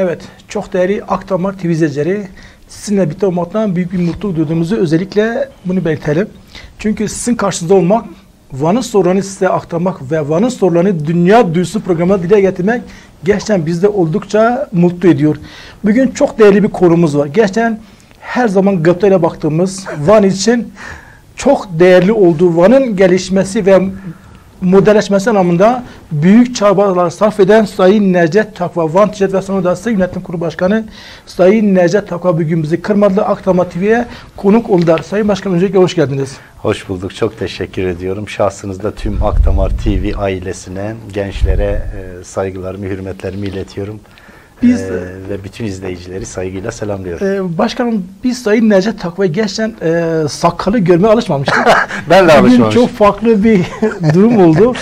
Evet, çok değerli Akdamar TV izleyicileri, sizinle birlikte olmaktan büyük bir mutluluk duyduğumuzu özellikle bunu belirtelim. Çünkü sizin karşınızda olmak, Van'ın sorunlarını size aktarmak ve Van'ın sorularını dünya duyusu programına dile getirmek gerçekten bizde oldukça mutlu ediyor. Bugün çok değerli bir konumuz var. Gerçekten her zaman gıptayla baktığımız Van için çok değerli olduğu Van'ın gelişmesi ve modelleşmesi anlamında büyük çabalar sarf eden Sayın Necdet Takva Van Ticaret ve Sanayi Odası Yönetim Kurulu Başkanı Sayın Necdet Takva bugün bizi kırmadı Aktarma TV'ye konuk oldular. Sayın Başkan öncelikle hoş geldiniz. Hoş bulduk. Çok teşekkür ediyorum. Şahsınızda tüm Akdamar TV ailesine, gençlere e, saygılarımı, hürmetlerimi iletiyorum. Biz, ee, ve bütün izleyicileri saygıyla selamlıyorum. E, başkanım biz Sayın Necdet Takva'yı gerçekten e, sakalı görmeye alışmamıştık. ben de alışmamıştım. çok farklı bir durum oldu.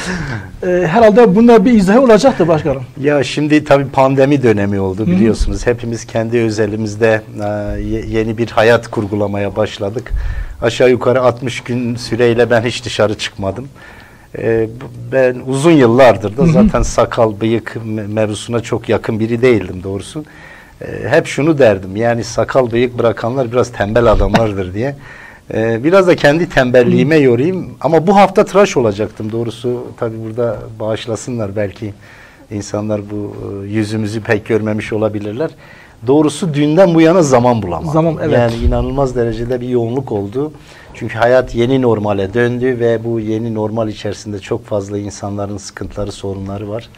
e, herhalde bunda bir izahı olacaktı başkanım. Ya şimdi tabii pandemi dönemi oldu biliyorsunuz. Hı. Hepimiz kendi özelimizde e, yeni bir hayat kurgulamaya başladık. Aşağı yukarı 60 gün süreyle ben hiç dışarı çıkmadım. Ee, ben uzun yıllardır da zaten sakal bıyık mevzusuna çok yakın biri değildim doğrusu. Ee, hep şunu derdim yani sakal bıyık bırakanlar biraz tembel adamlardır diye. Ee, biraz da kendi tembelliğime yorayım ama bu hafta tıraş olacaktım doğrusu. Tabi burada bağışlasınlar belki insanlar bu e, yüzümüzü pek görmemiş olabilirler. Doğrusu dünden bu yana zaman bulamadım. Zaman evet. Yani inanılmaz derecede bir yoğunluk oldu. Çünkü hayat yeni normale döndü ve bu yeni normal içerisinde çok fazla insanların sıkıntıları, sorunları var.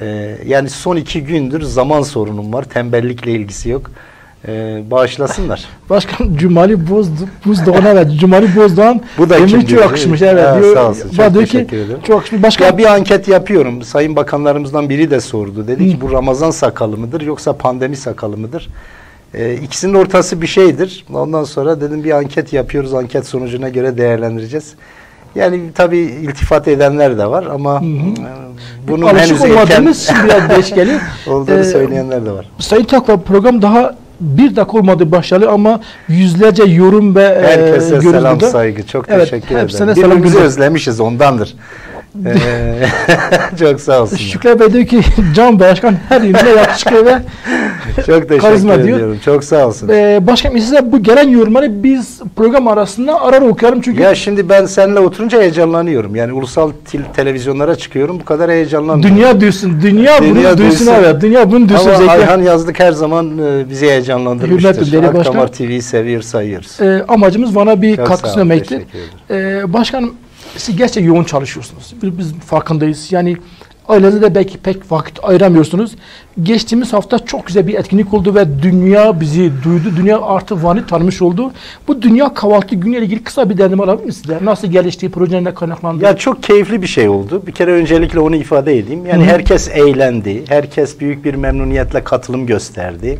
Ee, yani son iki gündür zaman sorunum var. Tembellikle ilgisi yok. Ee, bağışlasınlar. Başkan Cumali Boz, Buzdoğan evet. Cumali Bozdoğan Bu da kim çok yakışmış evet. Ha, diyor, sağ olsun. Çok teşekkür ki, ederim. Çok yakışmış. Başkan... Ya bir anket yapıyorum. Sayın bakanlarımızdan biri de sordu. Dedi Hı. ki bu Ramazan sakalı mıdır yoksa pandemi sakalı mıdır? E, ikisinin ortası bir şeydir. Ondan sonra dedim bir anket yapıyoruz. Anket sonucuna göre değerlendireceğiz. Yani tabii iltifat edenler de var ama hı hı. E, bunun Alışık henüz erken biraz geç geliyor. olduğunu ee, söyleyenler de var. Sayın Takva program daha bir dakika olmadı başladı ama yüzlerce yorum ve e, Herkese e, selam saygı. Çok evet, teşekkür ederim. Birbirimizi özlemişiz ondandır. Ee, çok sağ olsun. Şükrü Bey diyor ki Can Başkan her yönüyle yakışıklı ve çok teşekkür karizma ediyorum. Diyor. Çok sağ olsun. Ee, başkanım size bu gelen yorumları biz program arasında arar okuyalım çünkü. Ya şimdi ben seninle oturunca heyecanlanıyorum. Yani ulusal televizyonlara çıkıyorum bu kadar heyecanlanmıyorum. Dünya duysun. Dünya, dünya bunu duysun evet. Dünya bunu duysun. Ama Ayhan yazdık her zaman e, bizi heyecanlandırmıştır. Hürmetli Akdamar TV'yi seviyor sayıyoruz. Ee, amacımız bana bir katkı sunmaktır. Ee, başkanım siz gerçekten yoğun çalışıyorsunuz. Biz farkındayız. Yani ailede de belki pek vakit ayıramıyorsunuz. Geçtiğimiz hafta çok güzel bir etkinlik oldu ve dünya bizi duydu. Dünya artık Van'ı tanımış oldu. Bu dünya kahvaltı günüyle ilgili kısa bir deneyim alabilir misiniz? Nasıl geliştiği, projenin kaynaklandı? Ya çok keyifli bir şey oldu. Bir kere öncelikle onu ifade edeyim. Yani Hı -hı. herkes eğlendi. Herkes büyük bir memnuniyetle katılım gösterdi.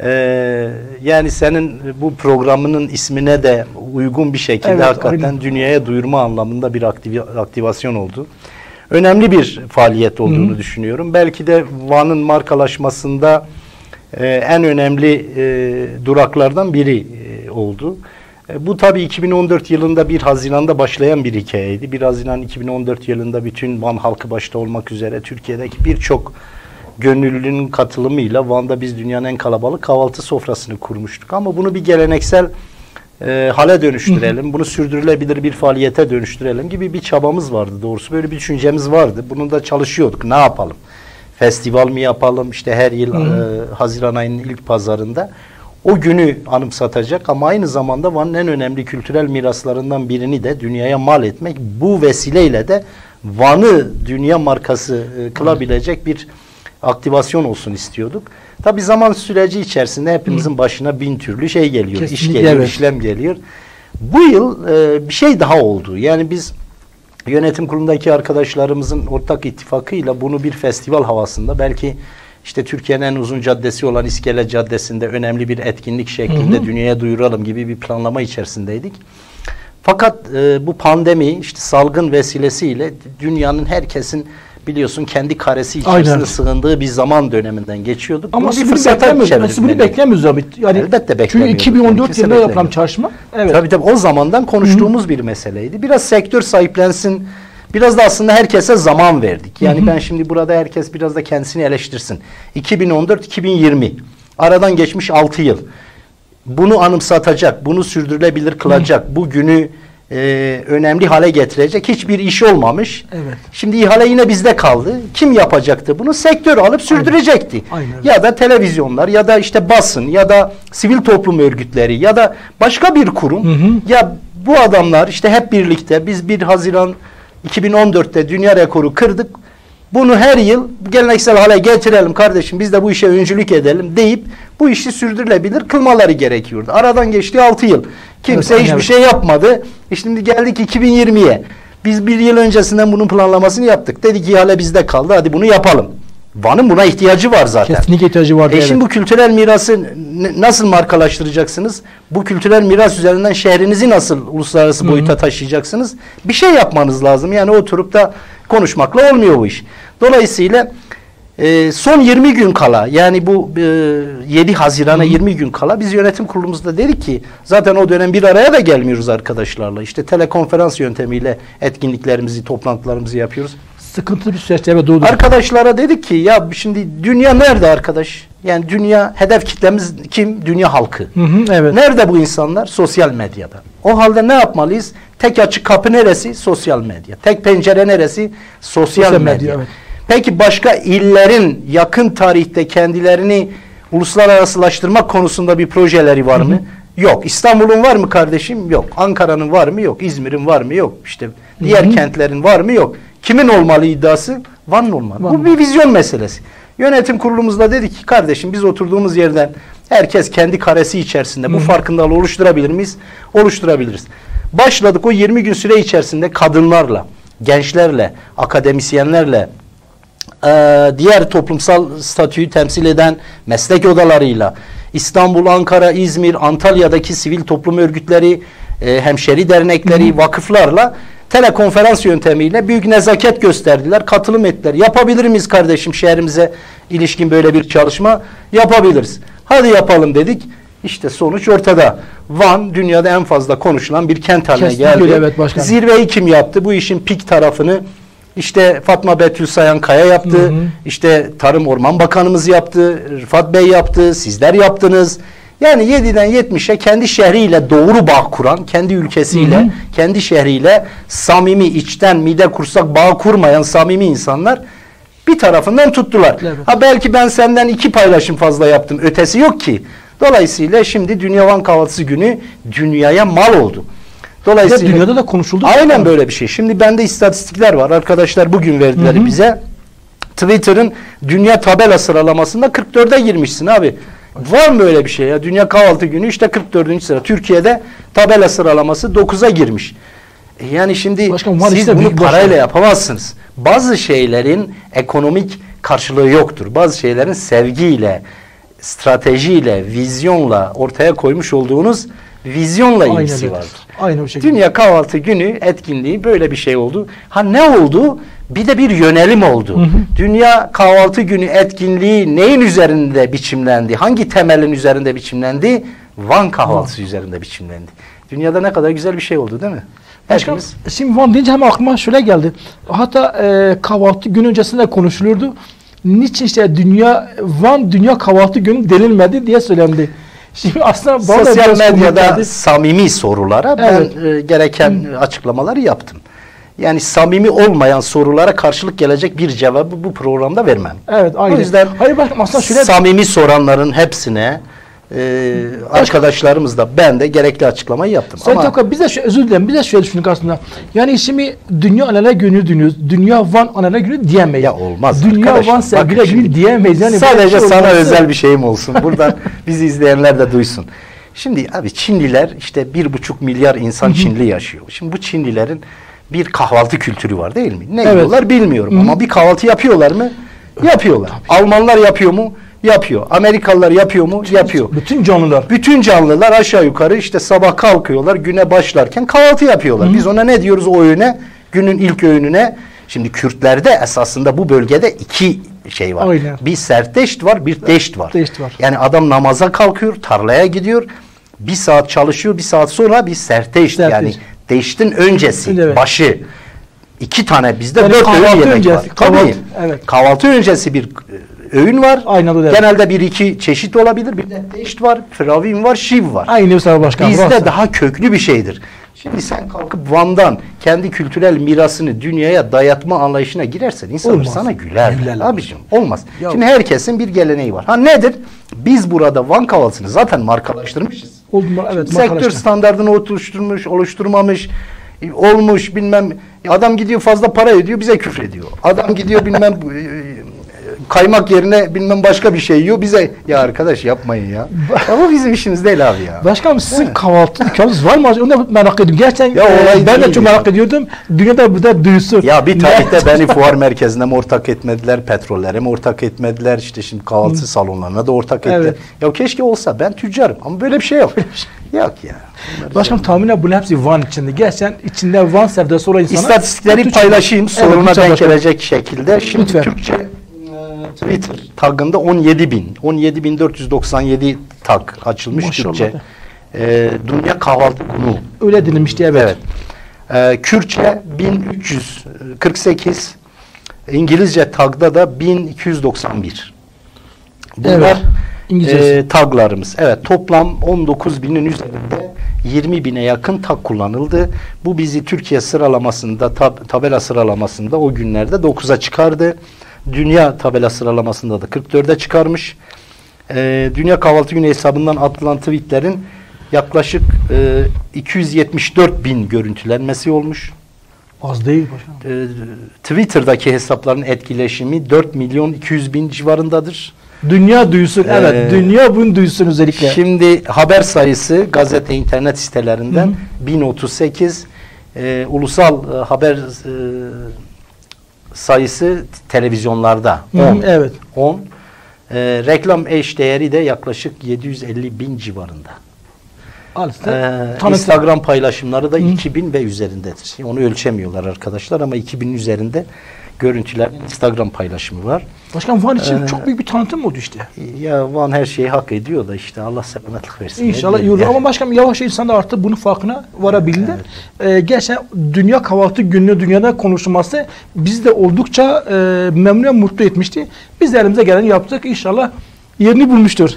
Ee, yani senin bu programının ismine de uygun bir şekilde evet, hakikaten aynen. dünyaya duyurma anlamında bir aktiv aktivasyon oldu. Önemli bir faaliyet olduğunu Hı -hı. düşünüyorum. Belki de Van'ın markalaşmasında e, en önemli e, duraklardan biri e, oldu. E, bu tabii 2014 yılında 1 Haziran'da başlayan bir hikayeydi. 1 Haziran 2014 yılında bütün Van halkı başta olmak üzere Türkiye'deki birçok gönüllünün katılımıyla Van'da biz dünyanın en kalabalık kahvaltı sofrasını kurmuştuk. Ama bunu bir geleneksel e, hale dönüştürelim, bunu sürdürülebilir bir faaliyete dönüştürelim gibi bir çabamız vardı doğrusu. Böyle bir düşüncemiz vardı. Bunun da çalışıyorduk. Ne yapalım? Festival mi yapalım? İşte her yıl e, Haziran ayının ilk pazarında o günü anımsatacak ama aynı zamanda Van'ın en önemli kültürel miraslarından birini de dünyaya mal etmek. Bu vesileyle de Van'ı dünya markası e, kılabilecek bir aktivasyon olsun istiyorduk. Tabi zaman süreci içerisinde hepimizin başına bin türlü şey geliyor. Kesinlikle iş geliyor, evet. işlem geliyor. Bu yıl e, bir şey daha oldu. Yani biz yönetim kurulundaki arkadaşlarımızın ortak ittifakıyla bunu bir festival havasında belki işte Türkiye'nin en uzun caddesi olan İskele Caddesi'nde önemli bir etkinlik şeklinde hı hı. dünyaya duyuralım gibi bir planlama içerisindeydik. Fakat e, bu pandemi işte salgın vesilesiyle dünyanın herkesin biliyorsun kendi karesi içerisinde Aynen. sığındığı bir zaman döneminden geçiyorduk. Ama bunu bir fırsata beklemiyoruz. Bunu beklemiyoruz abi. Yani Elbette beklemiyoruz. Çünkü 2014 yılında yapılan çalışma. Evet. Tabii tabii o zamandan konuştuğumuz Hı. bir meseleydi. Biraz sektör sahiplensin Biraz da aslında herkese zaman verdik. Yani hı hı. ben şimdi burada herkes biraz da kendisini eleştirsin. 2014-2020 aradan geçmiş 6 yıl. Bunu anımsatacak, bunu sürdürülebilir kılacak, hı. bu günü e, önemli hale getirecek hiçbir iş olmamış. Evet. Şimdi ihale yine bizde kaldı. Kim yapacaktı bunu? Sektör alıp sürdürecekti. Aynen. Aynen. Ya da televizyonlar ya da işte basın ya da sivil toplum örgütleri ya da başka bir kurum. Hı hı. Ya bu adamlar işte hep birlikte biz 1 Haziran 2014'te dünya rekoru kırdık. Bunu her yıl geleneksel hale getirelim kardeşim biz de bu işe öncülük edelim deyip bu işi sürdürülebilir kılmaları gerekiyordu. Aradan geçti 6 yıl. Kimse hiçbir şey yapmadı. E şimdi geldik 2020'ye. Biz bir yıl öncesinden bunun planlamasını yaptık. Dedik ihale bizde kaldı hadi bunu yapalım. Van'ın buna ihtiyacı var zaten. Kesinlikle ihtiyacı var. E evet. şimdi bu kültürel mirası nasıl markalaştıracaksınız? Bu kültürel miras üzerinden şehrinizi nasıl uluslararası boyuta Hı -hı. taşıyacaksınız? Bir şey yapmanız lazım. Yani oturup da konuşmakla olmuyor bu iş. Dolayısıyla e, son 20 gün kala yani bu e, 7 Haziran'a 20 gün kala biz yönetim kurulumuzda dedik ki zaten o dönem bir araya da gelmiyoruz arkadaşlarla. İşte telekonferans yöntemiyle etkinliklerimizi, toplantılarımızı yapıyoruz. Sıkıntılı bir süreçte doğdu. Arkadaşlara dedik ki ya şimdi dünya nerede arkadaş? Yani dünya hedef kitlemiz kim? Dünya halkı. Hı hı, evet. Nerede bu insanlar? Sosyal medyada. O halde ne yapmalıyız? Tek açık kapı neresi? Sosyal medya. Tek pencere neresi? Sosyal, Sosyal medya. medya evet. Peki başka illerin yakın tarihte kendilerini uluslararasılaştırmak konusunda bir projeleri var mı? Hı hı. Yok. İstanbul'un var mı kardeşim? Yok. Ankara'nın var mı? Yok. İzmir'in var mı? Yok. İşte diğer hı hı. kentlerin var mı? Yok. Kimin olmalı iddiası? Van'ın olmalı. Van. Bu bir vizyon meselesi. Yönetim kurulumuzda dedik ki kardeşim biz oturduğumuz yerden herkes kendi karesi içerisinde hı. bu farkındalığı oluşturabilir miyiz? Oluşturabiliriz. Başladık o 20 gün süre içerisinde kadınlarla, gençlerle, akademisyenlerle, e, diğer toplumsal statüyü temsil eden meslek odalarıyla İstanbul, Ankara, İzmir, Antalya'daki sivil toplum örgütleri, e, hemşeri dernekleri, Hı. vakıflarla telekonferans yöntemiyle büyük nezaket gösterdiler, katılım ettiler. Yapabilir miyiz kardeşim şehrimize ilişkin böyle bir çalışma? Yapabiliriz. Hadi yapalım dedik. İşte sonuç ortada. Van dünyada en fazla konuşulan bir kent haline Kesinlikle geldi. Evet, Zirveyi kim yaptı? Bu işin pik tarafını işte Fatma Betül Sayan Kaya yaptı. Hı hı. İşte Tarım Orman Bakanımız yaptı. Rıfat Bey yaptı. Sizler yaptınız. Yani 7'den 70'e kendi şehriyle doğru bağ kuran, kendi ülkesiyle, hı hı. kendi şehriyle samimi, içten, mide kursak bağ kurmayan samimi insanlar bir tarafından tuttular. Evet. Ha belki ben senden iki paylaşım fazla yaptım. Ötesi yok ki. Dolayısıyla şimdi Dünya Van Kahvaltısı günü dünyaya mal oldu. Dolayısıyla dünyada da konuşuldu. Aynen böyle bir şey. Şimdi bende istatistikler var. Arkadaşlar bugün verdiler hı hı. bize. Twitter'ın dünya tabela sıralamasında 44'e girmişsin abi. Var mı öyle bir şey ya? Dünya kahvaltı günü işte 44. sıra. Türkiye'de tabela sıralaması 9'a girmiş. E yani şimdi Başkan, siz işte bunu parayla başkan. yapamazsınız. Bazı şeylerin ekonomik karşılığı yoktur. Bazı şeylerin sevgiyle, stratejiyle, vizyonla ortaya koymuş olduğunuz vizyonla Aynen ilgisi vardır. Aynı o şekilde. Dünya kahvaltı günü etkinliği böyle bir şey oldu. Ha ne oldu? Bir de bir yönelim oldu. Hı hı. Dünya kahvaltı günü etkinliği neyin üzerinde biçimlendi? Hangi temelin üzerinde biçimlendi? Van kahvaltısı hı. üzerinde biçimlendi. Dünyada ne kadar güzel bir şey oldu değil mi? Başkan, şimdi Van deyince hemen aklıma şöyle geldi. Hatta e, kahvaltı gün öncesinde konuşulurdu. Niçin işte dünya Van Dünya Kahvaltı Günü denilmedi diye söylendi. Şimdi aslında sosyal medyada samimi sorulara evet. ben e, gereken Hı. açıklamaları yaptım. Yani samimi olmayan sorulara karşılık gelecek bir cevabı bu programda vermem. Evet, aynen. O yüzden Hayır, bak, aslında şöyle... samimi soranların hepsine e, arkadaşlarımız da ben de gerekli açıklamayı yaptım. Sayın Ama... Toka bize şu, özür dilerim bize şöyle düşündük aslında. Yani şimdi Dünya Anneler Günü dünüz, Dünya Van Anneler Günü diyemeyiz. Ya olmaz Dünya arkadaşım. Van Sevgiler Günü diyemeyiz. Yani sadece şey sana olması... özel bir şeyim olsun. Buradan bizi izleyenler de duysun. Şimdi abi Çinliler işte bir buçuk milyar insan Çinli yaşıyor. Şimdi bu Çinlilerin bir kahvaltı kültürü var değil mi? Ne evet. yiyorlar bilmiyorum ama bir kahvaltı yapıyorlar mı? Yapıyorlar. Tabii. Almanlar yapıyor mu? Yapıyor. Amerikalılar yapıyor mu? Yapıyor. Bütün canlılar. Bütün canlılar aşağı yukarı işte sabah kalkıyorlar güne başlarken kahvaltı yapıyorlar. Hı. Biz ona ne diyoruz o öğüne? Günün ilk öğününe. Şimdi Kürtlerde esasında bu bölgede iki şey var. Aynen. Bir serteşt var, bir deşt var. Deşt var. Yani adam namaza kalkıyor, tarlaya gidiyor. Bir saat çalışıyor, bir saat sonra bir serteşt, serteşt. yani deştin öncesi, evet. başı iki tane bizde Yani dört öğün yemek öncesi, var. kahvaltı, Tabii. evet. Kahvaltı öncesi bir öğün var. Aynen öyle. Genelde bir iki çeşit olabilir. Bir de teşt var, firavin var, şiv var. Aynı Sayın Başkan. Bizde burası. daha köklü bir şeydir. Şimdi sen kalkıp Van'dan kendi kültürel mirasını dünyaya dayatma anlayışına girersen insanlar Olmaz. sana güler. Gülerler. Abicim olmaz. Ya- Şimdi herkesin bir geleneği var. Ha nedir? Biz burada Van kahvaltısını zaten markalaştırmışız. Oldu mu? Evet, Sektör standartını oluşturmuş, oluşturmamış, e, olmuş bilmem. Adam gidiyor fazla para ödüyor bize küfrediyor. Adam gidiyor bilmem e, kaymak yerine bilmem başka bir şey yiyor bize. Ya arkadaş yapmayın ya. ya bu bizim işimiz değil abi ya. Başkanım sizin kahvaltı imkanınız var mı? Onu da merak ediyorum. Gerçekten Ya e, ben de çok ya. merak ediyordum. Dünyada bu da duyusu. Ya bir tarihte beni fuar merkezine mi ortak etmediler, petrollere mi ortak etmediler, işte şimdi kahvaltı salonlarına da ortak ettiler. Evet. Ya keşke olsa ben tüccarım ama böyle bir şey yok. yok ya. Başkanım tahminen bunun hepsi Van içinde. Gerçekten içinde Van sevdası olan insanlar. İstatistikleri paylaşayım soruna denk gelecek şekilde. Şimdi Lütfen. Türkçe Twitter tagında 17 bin, 17.497 tag açılmış Maşallah. Türkçe. E, Dünya kahvaltı günü. Öyle dinlemişti evet. Evet. E, Kürtçe 1348, İngilizce tagda da 1291. Bunlar Evet. E, taglarımız. Evet toplam 19 binin üzerinde 20 bine yakın tag kullanıldı. Bu bizi Türkiye sıralamasında tab- tabela sıralamasında o günlerde 9'a çıkardı. Dünya tabela sıralamasında da 44'e çıkarmış. E, Dünya Kahvaltı Günü hesabından atılan tweetlerin yaklaşık e, 274 bin görüntülenmesi olmuş. Az değil başkanım. E, Twitter'daki hesapların etkileşimi 4 milyon 200 bin civarındadır. Dünya duyusun. Evet. Ee, Dünya bunu duysun özellikle. Şimdi haber sayısı gazete internet sitelerinden Hı hı. 1038 e, ulusal e, haber e, sayısı televizyonlarda Hı hı, 10. evet. 10. E, reklam eş değeri de yaklaşık 750 bin civarında. Size. Ee. Instagram paylaşımları da Hı. 2000 ve üzerindedir. Onu ölçemiyorlar arkadaşlar ama 2000'in üzerinde görüntüler Instagram paylaşımı var. Başkan Van için Ee, çok büyük bir tanıtım oldu işte. Ya Van her şeyi hak ediyor da işte Allah selametlik versin. İnşallah iyi olur. diyeyim Ama başkanım yavaş yavaş insan da artık bunun farkına varabildi. Ee, gerçekten Dünya Kahvaltı Günü dünyada konuşulması bizi de oldukça e, memnun mutlu etmişti. Biz de elimize geleni yaptık. İnşallah yerini bulmuştur.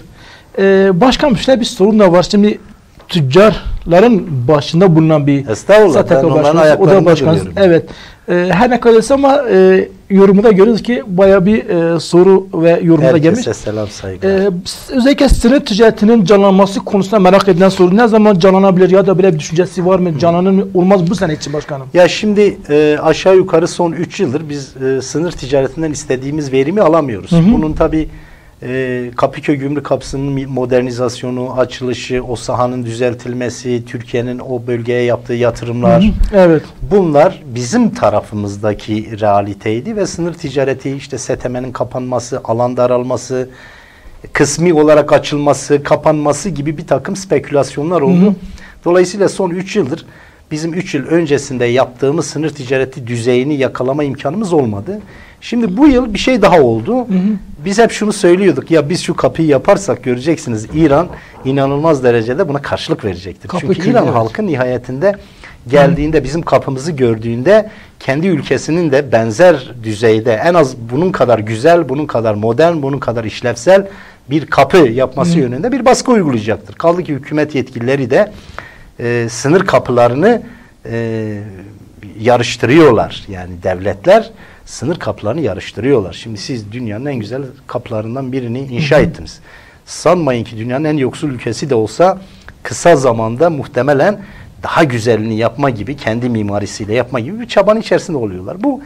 Ee, başkanım şöyle bir sorun da var. Şimdi tüccarların başında bulunan bir Estağfurullah, ben o onların ayaklarında duruyorum. Evet. Ee, her ne kadar ama e, yorumda görüyoruz ki bayağı bir e, soru ve yorumda gelmiş. Herkese selam saygılar. S- özellikle sınır ticaretinin canlanması konusunda merak edilen soru ne zaman canlanabilir ya da böyle bir düşüncesi var mı? Canlanır? Olmaz bu sene için başkanım. Ya şimdi e, aşağı yukarı son 3 yıldır biz e, sınır ticaretinden istediğimiz verimi alamıyoruz. Hı hı. Bunun tabi e, Kapıköy Gümrük Kapısı'nın modernizasyonu, açılışı, o sahanın düzeltilmesi, Türkiye'nin o bölgeye yaptığı yatırımlar, Hı hı, Evet. bunlar bizim tarafımızdaki realiteydi ve sınır ticareti işte STM'nin kapanması, alan daralması, kısmi olarak açılması, kapanması gibi bir takım spekülasyonlar oldu. Hı hı. Dolayısıyla son 3 yıldır bizim 3 yıl öncesinde yaptığımız sınır ticareti düzeyini yakalama imkanımız olmadı. Şimdi bu yıl bir şey daha oldu. hı. Biz hep şunu söylüyorduk ya biz şu kapıyı yaparsak göreceksiniz İran inanılmaz derecede buna karşılık verecektir. Kapı Çünkü İran evet. halkı nihayetinde geldiğinde bizim kapımızı gördüğünde kendi ülkesinin de benzer düzeyde en az bunun kadar güzel, bunun kadar modern, bunun kadar işlevsel bir kapı yapması Hı. yönünde bir baskı uygulayacaktır. Kaldı ki hükümet yetkilileri de e, sınır kapılarını e, yarıştırıyorlar. Yani devletler sınır kapılarını yarıştırıyorlar. Şimdi siz dünyanın en güzel kapılarından birini inşa ettiniz. Sanmayın ki dünyanın en yoksul ülkesi de olsa kısa zamanda muhtemelen daha güzelini yapma gibi kendi mimarisiyle yapma gibi bir çabanın içerisinde oluyorlar. Bu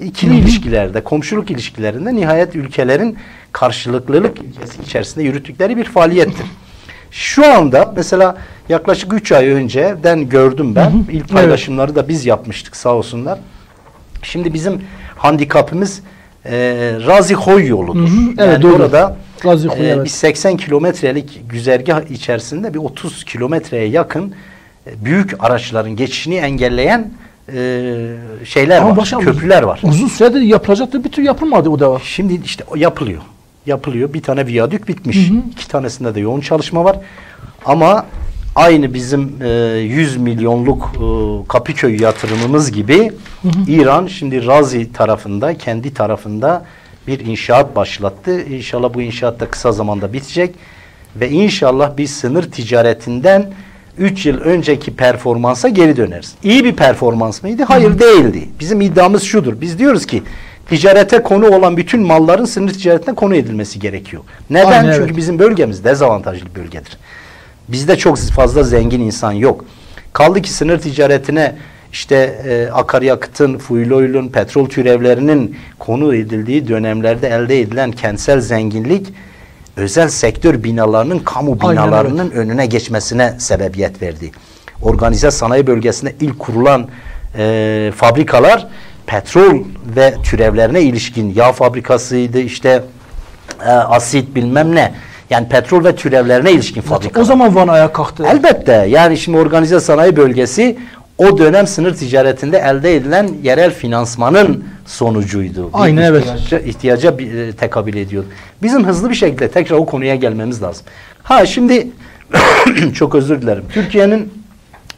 ikili ilişkilerde, komşuluk ilişkilerinde nihayet ülkelerin karşılıklılık ilkesi içerisinde yürüttükleri bir faaliyettir. Şu anda mesela yaklaşık 3 ay önceden gördüm ben. Hı hı. İlk paylaşımları da biz yapmıştık sağ olsunlar. Şimdi bizim handikapımız e, Razi Hoy yoludur. Hı hı. Evet, yani doğru. orada Razi Hoy, e, evet. bir 80 kilometrelik güzergah içerisinde bir 30 kilometreye yakın e, büyük araçların geçişini engelleyen e, şeyler Ama var, başkanım, köprüler var. Uzun süredir yapılacaktı bir türlü yapılmadı o da var. Şimdi işte yapılıyor. Yapılıyor. Bir tane viyadük bitmiş. Hı hı. İki tanesinde de yoğun çalışma var. Ama aynı bizim e, 100 milyonluk e, Kapıköy yatırımımız gibi İran şimdi Razi tarafında kendi tarafında bir inşaat başlattı. İnşallah bu inşaat da kısa zamanda bitecek ve inşallah biz sınır ticaretinden 3 yıl önceki performansa geri döneriz. İyi bir performans mıydı? Hayır değildi. Bizim iddiamız şudur. Biz diyoruz ki ticarete konu olan bütün malların sınır ticaretine konu edilmesi gerekiyor. Neden? Aynen, Çünkü evet. bizim bölgemiz dezavantajlı bir bölgedir. Bizde çok fazla zengin insan yok. Kaldı ki sınır ticaretine işte e, akaryakıtın, fuel oil'un, petrol türevlerinin konu edildiği dönemlerde elde edilen kentsel zenginlik özel sektör binalarının, kamu Aynen binalarının önüne geçmesine sebebiyet verdi. Organize sanayi bölgesinde ilk kurulan e, fabrikalar petrol ve türevlerine ilişkin yağ fabrikasıydı işte e, asit bilmem ne. Yani petrol ve türevlerine ilişkin fabrika. O zaman Van ayağa kalktı. Elbette yani şimdi organize sanayi bölgesi o dönem sınır ticaretinde elde edilen yerel finansmanın sonucuydu. Bir Aynen, evet. ihtiyaca, ihtiyaca e, tekabül ediyor. Bizim hızlı bir şekilde tekrar o konuya gelmemiz lazım. Ha şimdi çok özür dilerim. Türkiye'nin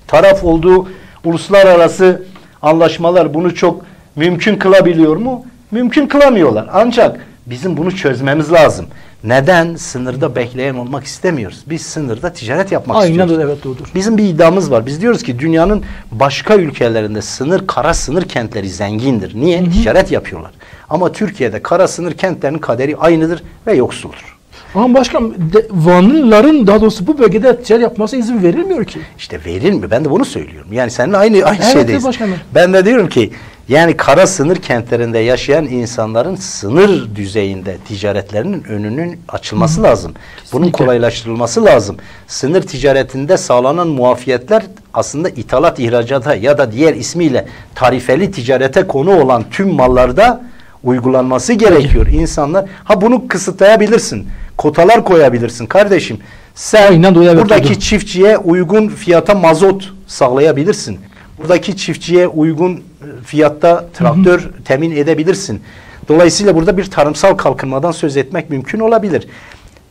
taraf olduğu uluslararası anlaşmalar bunu çok mümkün kılabiliyor mu? Mümkün kılamıyorlar. Ancak bizim bunu çözmemiz lazım. Neden? Sınırda bekleyen olmak istemiyoruz. Biz sınırda ticaret yapmak Aynen istiyoruz. öyle, evet doğrudur. Bizim bir iddiamız var. Biz diyoruz ki dünyanın başka ülkelerinde sınır, kara sınır kentleri zengindir. Niye? Ticaret yapıyorlar. Ama Türkiye'de kara sınır kentlerinin kaderi aynıdır ve yoksuldur. Ama başkan Vanlıların daha doğrusu bu bölgede ticaret yapması izin verilmiyor ki. İşte verilmiyor. Ben de bunu söylüyorum. Yani seninle aynı aynı Evet, şeydeyiz. başkanım. Ben de diyorum ki yani kara sınır kentlerinde yaşayan insanların sınır düzeyinde ticaretlerinin önünün açılması lazım. Bunun Kesinlikle. kolaylaştırılması lazım. Sınır ticaretinde sağlanan muafiyetler aslında ithalat ihracata ya da diğer ismiyle tarifeli ticarete konu olan tüm mallarda uygulanması gerekiyor. İnsanlar ha bunu kısıtlayabilirsin. Kotalar koyabilirsin kardeşim. Sen Aynen buradaki çiftçiye uygun fiyata mazot sağlayabilirsin. Buradaki çiftçiye uygun fiyatta traktör temin edebilirsin. Dolayısıyla burada bir tarımsal kalkınmadan söz etmek mümkün olabilir.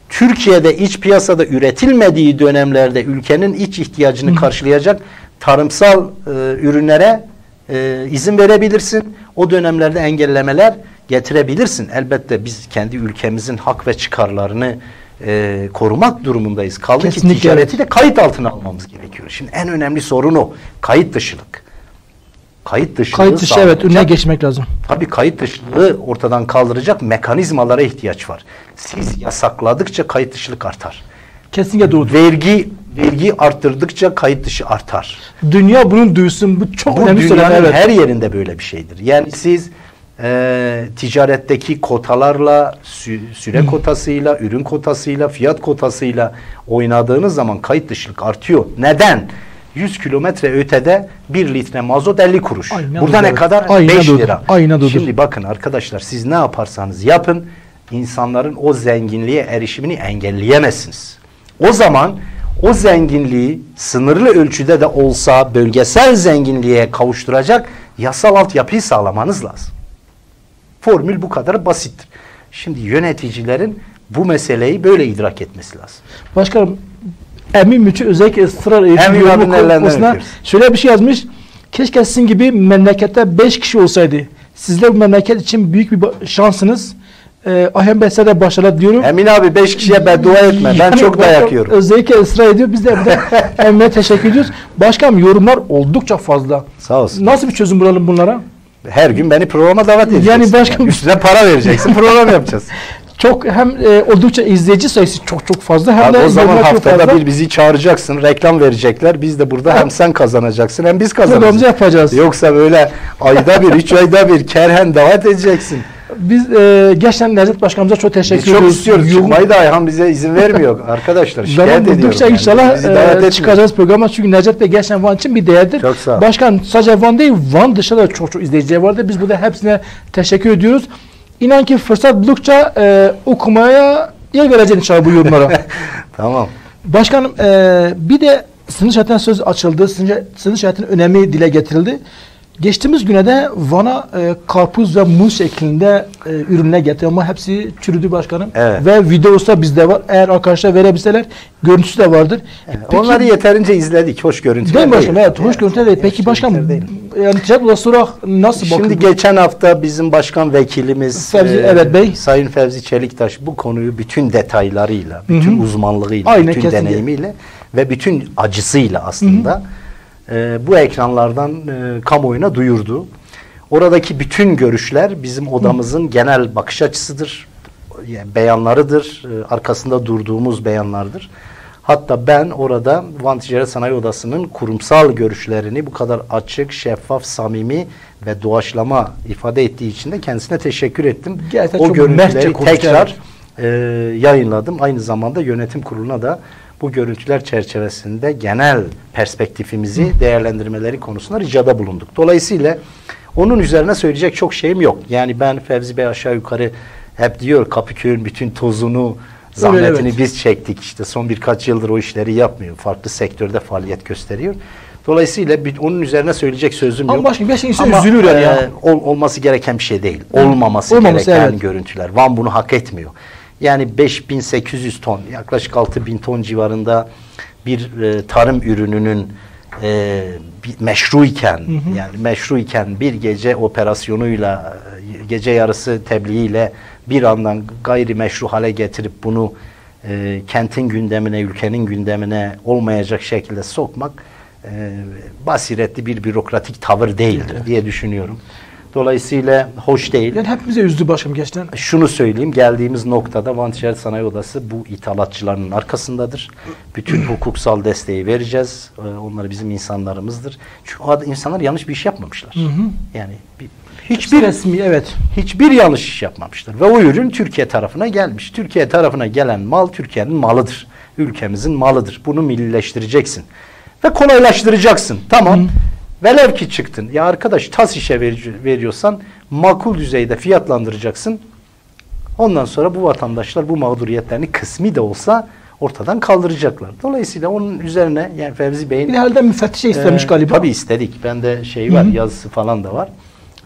Türkiye'de iç piyasada üretilmediği dönemlerde ülkenin iç ihtiyacını karşılayacak tarımsal e, ürünlere e, izin verebilirsin. O dönemlerde engellemeler getirebilirsin. Elbette biz kendi ülkemizin hak ve çıkarlarını e, korumak durumundayız. Kaldı Kesinlikle ki ticareti de kayıt altına almamız gerekiyor. Şimdi en önemli sorun o. Kayıt dışılık. Kayıt dışılığı Kayıt dışı evet önüne geçmek lazım. Tabii kayıt dışılığı ortadan kaldıracak mekanizmalara ihtiyaç var. Siz yasakladıkça kayıt dışılık artar. Kesinlikle doğrudur. Vergi vergi arttırdıkça kayıt dışı artar. Dünya bunun duysun. Bu çok Bu önemli dünyanın. Evet. her yerinde böyle bir şeydir. Yani siz e, ticaretteki kotalarla, sü- süre kotasıyla, ürün kotasıyla, fiyat kotasıyla oynadığınız zaman kayıt dışılık artıyor. Neden? 100 kilometre ötede 1 litre mazot 50 kuruş. Aynen Burada doğru. ne kadar? Aynen 5 doğru. lira. Aynen doğru. Şimdi bakın arkadaşlar siz ne yaparsanız yapın insanların o zenginliğe erişimini engelleyemezsiniz. O zaman o zenginliği sınırlı ölçüde de olsa bölgesel zenginliğe kavuşturacak yasal altyapıyı sağlamanız lazım. Formül bu kadar basittir. Şimdi yöneticilerin bu meseleyi böyle idrak etmesi lazım. Başkanım Emin Müçü özellikle ısrar konusuna. öpüyoruz. Şöyle bir şey yazmış. Keşke sizin gibi memlekette 5 kişi olsaydı. Sizler bu memleket için büyük bir şansınız. Ee, Ahem de başarılar diliyorum. Emin abi beş kişiye beddua etme. Ben Yani çok başkan dayak yiyorum. Özellikle ısrar ediyor. Biz de Emre'ye teşekkür ediyoruz. Başkanım yorumlar oldukça fazla. Sağ olsun. Nasıl bir çözüm bulalım bunlara? Her gün beni programa davet edeceksin. Yani başka- üstüne para vereceksin. program yapacağız. Çok hem e, oldukça izleyici sayısı çok çok fazla hem Abi de o zaman haftada fazla. bir bizi çağıracaksın, reklam verecekler. Biz de burada hem sen kazanacaksın hem biz kazanacağız. yapacağız. Yoksa böyle ayda bir, üç ayda bir kerhen davet edeceksin. Biz e, gerçekten Necdet Başkanımıza çok teşekkür Biz çok ediyoruz. istiyoruz. Yoğun- Çıkmayı da Ayhan bize izin vermiyor. Arkadaşlar şikayet ediyorum. yani. inşallah e, çıkacağız programa çünkü Necdet Bey gerçekten Van için bir değerdir. Çok sağ ol. Başkan sadece Van değil Van dışında da çok çok izleyiciler vardı. Biz burada hepsine teşekkür ediyoruz. İnan ki fırsat buldukça e, okumaya yer vereceğiz inşallah bu yorumlara. Tamam. Başkanım e, bir de sınır şartına söz açıldı. Sınır, sınır şartının önemi dile getirildi. Geçtiğimiz güne de Van'a e, karpuz ve muz şeklinde e, ürünler getirdi ama hepsi çürüdü başkanım. Evet. Ve videosu da bizde var. Eğer arkadaşlar verebilseler görüntüsü de vardır. Peki- Onları yeterince izledik. Hoş görüntüler Değil mi başkanım? değil. Evet, hoş görüntüler değil. Peki hoş başkanım, değil. Yani odası olarak nasıl Şimdi bakın? geçen hafta bizim başkan vekilimiz Fevzi, evet bey. Sayın Fevzi Çeliktaş bu konuyu bütün detaylarıyla, bütün Hı hı. uzmanlığıyla, Aynen, bütün kesinlikle. deneyimiyle ve bütün acısıyla aslında e, bu ekranlardan e, kamuoyuna duyurdu. Oradaki bütün görüşler bizim odamızın genel bakış açısıdır, yani beyanlarıdır, e, arkasında durduğumuz beyanlardır. Hatta ben orada Van Ticaret Sanayi Odası'nın kurumsal görüşlerini bu kadar açık, şeffaf, samimi ve doğaçlama ifade ettiği için de kendisine teşekkür ettim. Gerçekten o görüntüleri tekrar e, yayınladım. Aynı zamanda yönetim kuruluna da bu görüntüler çerçevesinde genel perspektifimizi değerlendirmeleri konusunda ricada bulunduk. Dolayısıyla onun üzerine söyleyecek çok şeyim yok. Yani ben Fevzi Bey aşağı yukarı hep diyor Kapıköy'ün bütün tozunu, zahmetini evet. biz çektik. İşte son birkaç yıldır o işleri yapmıyor. Farklı sektörde faaliyet gösteriyor. Dolayısıyla bir, onun üzerine söyleyecek sözüm Ama yok. başkanım gerçekten insan Ama, üzülür yani e, ya. ol- olması gereken bir şey değil. Hı. Olmaması, Olmaması, gereken evet. görüntüler. Van bunu hak etmiyor. Yani 5800 ton, yaklaşık 6000 ton civarında bir e, tarım ürününün e, bir meşruyken, yani meşruyken bir gece operasyonuyla, e, gece yarısı tebliğiyle bir andan gayri meşru hale getirip bunu e, kentin gündemine, ülkenin gündemine olmayacak şekilde sokmak e, basiretli bir bürokratik tavır değildir diye düşünüyorum. Dolayısıyla hoş değil. Yani hepimize üzdü başkanım gerçekten. Şunu söyleyeyim, geldiğimiz noktada Van Ticaret Sanayi Odası bu ithalatçıların arkasındadır. Bütün hukuksal desteği vereceğiz. Ee, Onlar bizim insanlarımızdır. Çünkü insanlar yanlış bir iş yapmamışlar. Yani bir, Hiçbir resmi evet. hiçbir yanlış iş yapmamışlar. Ve o ürün Türkiye tarafına gelmiş. Türkiye tarafına gelen mal Türkiye'nin malıdır. Ülkemizin malıdır. Bunu millileştireceksin. Ve kolaylaştıracaksın. Tamam. Velev ki çıktın. Ya arkadaş tas işe ver- veriyorsan makul düzeyde fiyatlandıracaksın. Ondan sonra bu vatandaşlar bu mağduriyetlerini kısmi de olsa ortadan kaldıracaklar. Dolayısıyla onun üzerine yani Fevzi Bey'in Bir de herhalde müfettişe istemiş ee, galiba. Tabii istedik. Bende şey var, Hı hı. yazısı falan da var.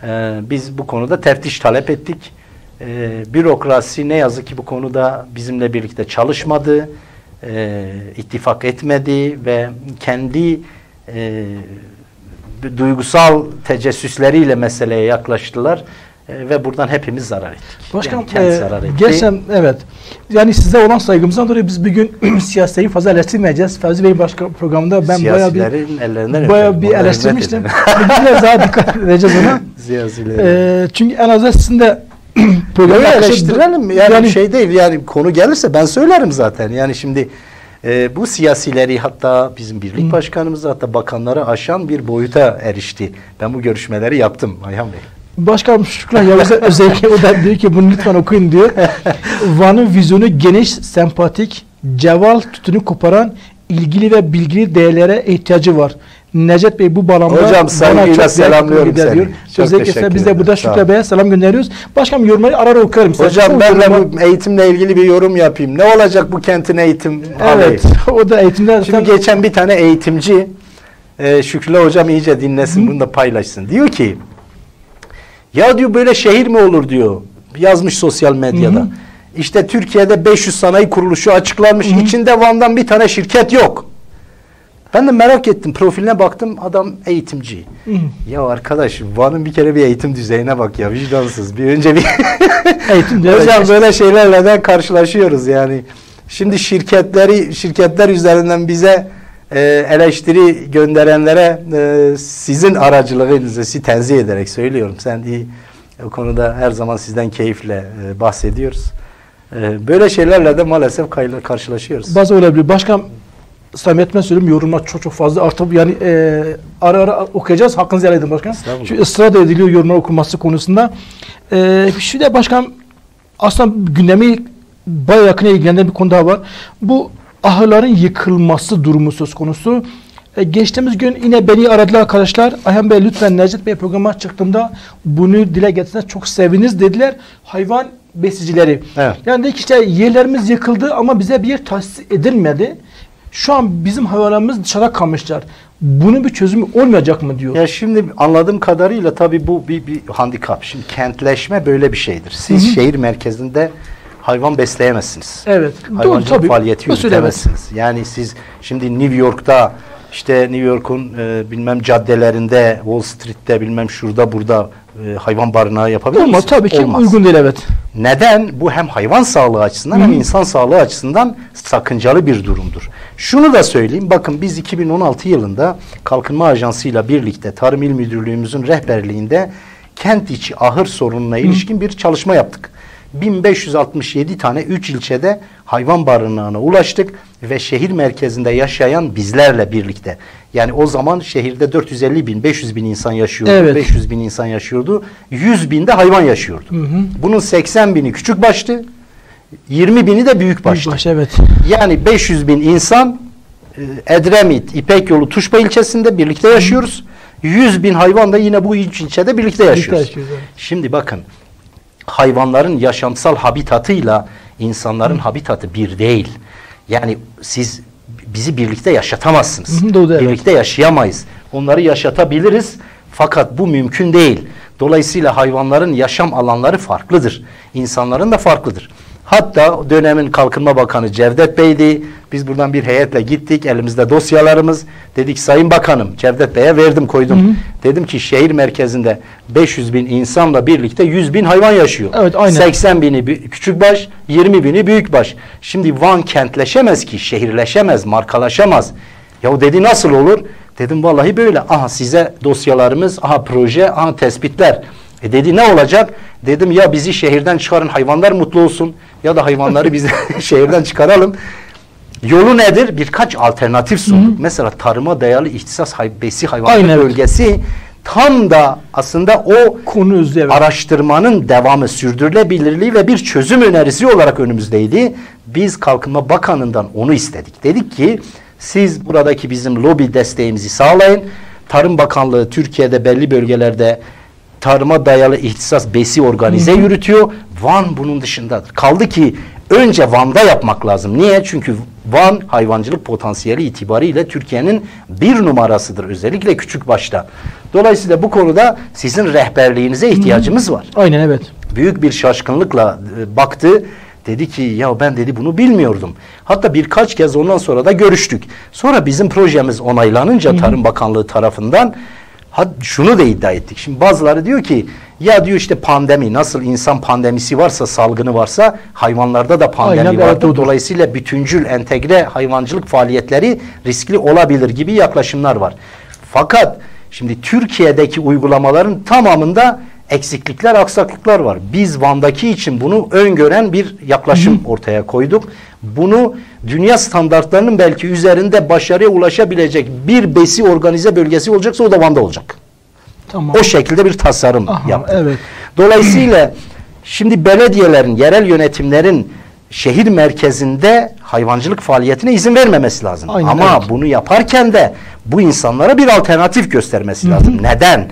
Ee, biz bu konuda teftiş talep ettik. Ee, bürokrasi ne yazık ki bu konuda bizimle birlikte çalışmadı, e, ittifak etmedi ve kendi e, duygusal tecessüsleriyle meseleye yaklaştılar E, ve buradan hepimiz zarar ettik. Başkanım Yani e, zarar etti. gerçekten evet. Yani size olan saygımızdan dolayı biz bugün siyaseti fazla eleştirmeyeceğiz. Fevzi Bey'in başka programında ben bayağı bir bayağı bir eleştirmiştim. biraz daha dikkat edeceğiz ona. E, çünkü en azından sizin de programı eleştirelim yani, şey değil yani konu gelirse ben söylerim zaten yani şimdi e, bu siyasileri hatta bizim birlik başkanımız hatta bakanları aşan bir boyuta erişti. Ben bu görüşmeleri yaptım Ayhan Bey. Başkanım Şükran Yavuz'a özellikle o da diyor ki bunu lütfen okuyun diyor. Van'ın vizyonu geniş, sempatik, ceval tütünü koparan, ilgili ve bilgili değerlere ihtiyacı var. Necdet Bey bu bağlamda Hocam, saygıyla selamlıyorum seni. Çok Özellikle teşekkür biz de burada Şükrü. Bey'e selam gönderiyoruz. Başkanım yorumları ara ara okuyorum. Hocam ben de bu eğitimle ilgili bir yorum yapayım. Ne olacak bu kentin eğitim Evet, o da eğitimde Şimdi geçen bir tane eğitimci e, Şükrü hocam iyice dinlesin bunu da paylaşsın. Diyor ki ya diyor böyle şehir mi olur diyor. Yazmış sosyal medyada. Hı hı. İşte Türkiye'de 500 sanayi kuruluşu açıklanmış. İçinde Van'dan bir tane şirket yok. Ben de merak ettim. Profiline baktım. Adam eğitimci. Hı. Ya arkadaş Van'ın bir kere bir eğitim düzeyine bak ya. Vicdansız. Bir önce bir Eğitim Hocam böyle şeylerle de karşılaşıyoruz yani. Şimdi şirketleri şirketler üzerinden bize e, eleştiri gönderenlere e, sizin aracılığınızı sizi tenzih ederek söylüyorum. Sen iyi o konuda her zaman sizden keyifle e, bahsediyoruz. E, böyle şeylerle de maalesef karşılaşıyoruz. Bazı olabilir. Başkan samimiyetime söyleyeyim yorumlar çok çok fazla artık yani e, ara ara okuyacağız. Hakkınızı helal edin başkan. Şu ısrar ediliyor yorumlar okunması konusunda. E, şu da başkan aslında gündemi bayağı yakın ilgilendiren bir konu daha var. Bu ahırların yıkılması durumu söz konusu. E, geçtiğimiz gün yine beni aradılar arkadaşlar. Ayhan Bey lütfen Necdet Bey programa çıktığımda bunu dile getirseniz çok seviniz dediler. Hayvan besicileri. Evet. Yani dedik işte yerlerimiz yıkıldı ama bize bir yer tahsis edilmedi. Şu an bizim hayvanlarımız dışarıda kalmışlar. bunun bir çözümü olmayacak mı diyor. Ya şimdi anladığım kadarıyla tabii bu bir, bir handikap. Şimdi kentleşme böyle bir şeydir. Siz Hı hı. şehir merkezinde hayvan besleyemezsiniz. Evet. Doğru Hayvancılık tabii. faaliyeti Usul, evet. yürütemezsiniz. Yani siz şimdi New York'ta işte New York'un e, bilmem caddelerinde, Wall Street'te bilmem şurada burada e, hayvan barınağı yapabilir Olmaz misiniz? tabii ki Olmaz. uygun değil evet. Neden? Bu hem hayvan sağlığı açısından hem insan sağlığı açısından sakıncalı bir durumdur. Şunu da söyleyeyim. Bakın biz 2016 yılında Kalkınma Ajansı ile birlikte Tarım İl Müdürlüğümüzün rehberliğinde kent içi ahır sorununa ilişkin bir çalışma yaptık. 1567 tane 3 ilçede hayvan barınağına ulaştık ve şehir merkezinde yaşayan bizlerle birlikte. Yani o zaman şehirde 450 bin, 500 bin insan yaşıyordu. Evet. 500 bin insan yaşıyordu. 100 bin de hayvan yaşıyordu. Bunun 80 bini küçük baştı. 20 bini de büyük baştı. Baş, evet. Yani 500 bin insan e, Edremit, İpek Yolu, Tuşba ilçesinde birlikte yaşıyoruz. 100 bin hayvan da yine bu üç ilçede birlikte yaşıyoruz. yaşıyoruz, evet. Şimdi bakın hayvanların yaşamsal habitatıyla insanların habitatı bir değil. Yani siz bizi birlikte yaşatamazsınız. Doğru, evet. Birlikte yaşayamayız. Onları yaşatabiliriz fakat bu mümkün değil. Dolayısıyla hayvanların yaşam alanları farklıdır. İnsanların da farklıdır. Hatta dönemin Kalkınma Bakanı Cevdet Bey'di. Biz buradan bir heyetle gittik. Elimizde dosyalarımız. Dedik Sayın Bakanım Cevdet Bey'e verdim koydum. Dedim ki şehir merkezinde 500 bin insanla birlikte 100 bin hayvan yaşıyor. Evet, aynen. 80 bini bi- küçükbaş, 20 bini büyükbaş. Şimdi Van kentleşemez ki, şehirleşemez, markalaşamaz. Ya dedi nasıl olur? Dedim vallahi böyle. Aha size dosyalarımız, aha proje, aha tespitler. E dedi ne olacak? Dedim ya bizi şehirden çıkarın hayvanlar mutlu olsun ya da hayvanları biz şehirden çıkaralım. Yolu nedir? Birkaç alternatif sunduk. Mesela tarıma dayalı ihtisas hay besi hayvanları Aynen, bölgesi tam da aslında o Konu evet. araştırmanın devamı, sürdürülebilirliği ve bir çözüm önerisi olarak önümüzdeydi. Biz Kalkınma Bakanı'ndan onu istedik. Dedik ki siz buradaki bizim lobi desteğimizi sağlayın. Tarım Bakanlığı Türkiye'de belli bölgelerde tarıma dayalı ihtisas besi organize yürütüyor. Van bunun dışındadır. Kaldı ki önce Van'da yapmak lazım. Niye? Çünkü Van hayvancılık potansiyeli itibariyle Türkiye'nin bir numarasıdır. Özellikle küçük başta. Dolayısıyla bu konuda sizin rehberliğinize ihtiyacımız var Aynen evet. büyük bir şaşkınlıkla e, baktı. Dedi ki ya ben dedi bunu bilmiyordum. Hatta birkaç kez ondan sonra da görüştük. Sonra bizim projemiz onaylanınca Tarım Bakanlığı tarafından şunu da iddia ettik. Şimdi bazıları diyor ki ya diyor işte pandemi nasıl insan pandemisi varsa salgını varsa hayvanlarda da pandemi Aynen, doğrudur. Dolayısıyla bütüncül entegre hayvancılık faaliyetleri riskli olabilir gibi yaklaşımlar var. Fakat şimdi Türkiye'deki uygulamaların tamamında eksiklikler, aksaklıklar var. Biz Van'daki için bunu öngören bir yaklaşım ortaya koyduk. Bunu dünya standartlarının belki üzerinde başarıya ulaşabilecek bir besi organize bölgesi olacaksa o da Van'da olacak. Tamam. O şekilde bir tasarım Aha, yaptık. evet. Dolayısıyla şimdi belediyelerin, yerel yönetimlerin şehir merkezinde hayvancılık faaliyetine izin vermemesi lazım. Aynen, Ama evet. bunu yaparken de bu insanlara bir alternatif göstermesi lazım. Neden?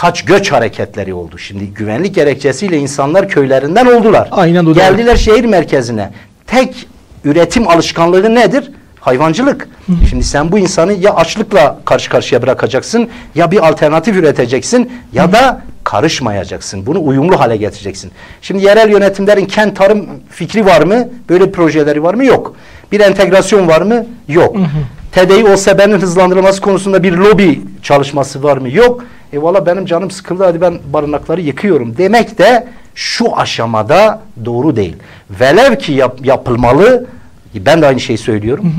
Kaç göç hareketleri oldu. Şimdi güvenlik gerekçesiyle insanlar köylerinden oldular. Aynen, doğru. Geldiler şehir merkezine. Tek üretim alışkanlığı nedir? Hayvancılık. Şimdi sen bu insanı ya açlıkla karşı karşıya bırakacaksın ya bir alternatif üreteceksin ya da karışmayacaksın. Bunu uyumlu hale getireceksin. Şimdi yerel yönetimlerin kent tarım fikri var mı? Böyle projeleri var mı? Yok. Bir entegrasyon var mı? Yok. TDİ OSB'nin hızlandırılması konusunda bir lobi çalışması var mı? Yok. E valla benim canım sıkıldı hadi ben barınakları yıkıyorum demek de şu aşamada doğru değil. Velev ki yap- yapılmalı ben de aynı şeyi söylüyorum.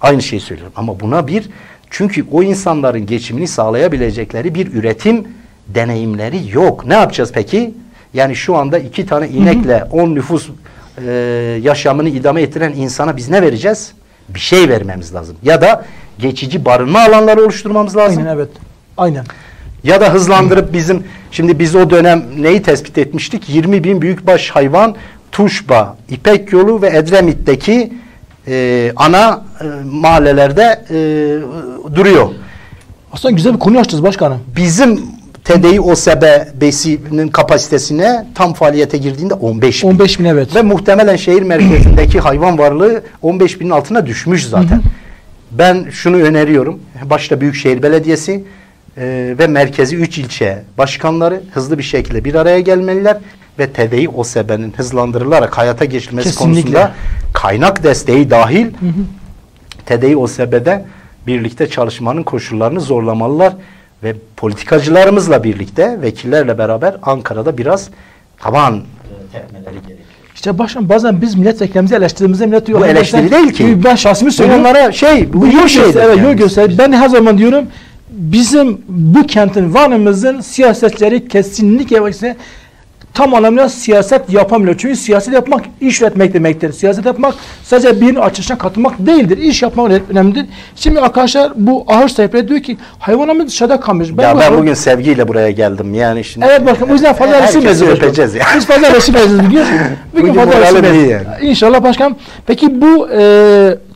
Aynı şeyi söylüyorum ama buna bir çünkü o insanların geçimini sağlayabilecekleri bir üretim deneyimleri yok. Ne yapacağız peki? Yani şu anda iki tane inekle on nüfus e, yaşamını idame ettiren insana biz ne vereceğiz? Bir şey vermemiz lazım. Ya da geçici barınma alanları oluşturmamız lazım. Aynen evet. Aynen. Ya da hızlandırıp bizim şimdi biz o dönem neyi tespit etmiştik? 20 bin büyükbaş hayvan Tuşba, İpek Yolu ve Edremit'teki e, ana e, mahallelerde e, duruyor. Aslında güzel bir konu açtınız başkanım. Bizim TDİ OSB besinin kapasitesine tam faaliyete girdiğinde 15 bin. 15 bin evet. Ve muhtemelen şehir merkezindeki hayvan varlığı 15 binin altına düşmüş zaten. Ben şunu öneriyorum. Başta Büyükşehir Belediyesi e, ve merkezi 3 ilçe başkanları hızlı bir şekilde bir araya gelmeliler ve TDI OSB'nin hızlandırılarak hayata geçirilmesi Kesinlikle. konusunda kaynak desteği dahil TDI OSB'de birlikte çalışmanın koşullarını zorlamalılar ve politikacılarımızla birlikte vekillerle beraber Ankara'da biraz taban tepmeleri gerekiyor. İşte başkan bazen biz milletvekillerimizi eleştirdiğimizde millet diyor. Bu "Arkadaşlar, eleştiri değil ki. Ben şahsımı Bu söylüyorum. onlara şey, bu yol göster, evet, yol göster. Ben her zaman diyorum bizim bu kentin Van'ımızın siyasetçileri kesinlikle tam anlamıyla siyaset yapamıyor. Çünkü siyaset yapmak iş üretmek demektir. Siyaset yapmak sadece birinin açılışına katılmak değildir. İş yapmak önemlidir. Şimdi arkadaşlar bu ahır sahipleri diyor ki hayvanımız dışarıda kalmış. ya bu ben hayvan- bugün sevgiyle buraya geldim. Yani şimdi Evet başkanım o yüzden fazla Herkesi eleştirmeyiz. öpeceğiz ya. Biz fazla eleştirmeyiz biliyor musun? Bugün Bugün fazla iyi yani. İnşallah başkanım. Peki bu e,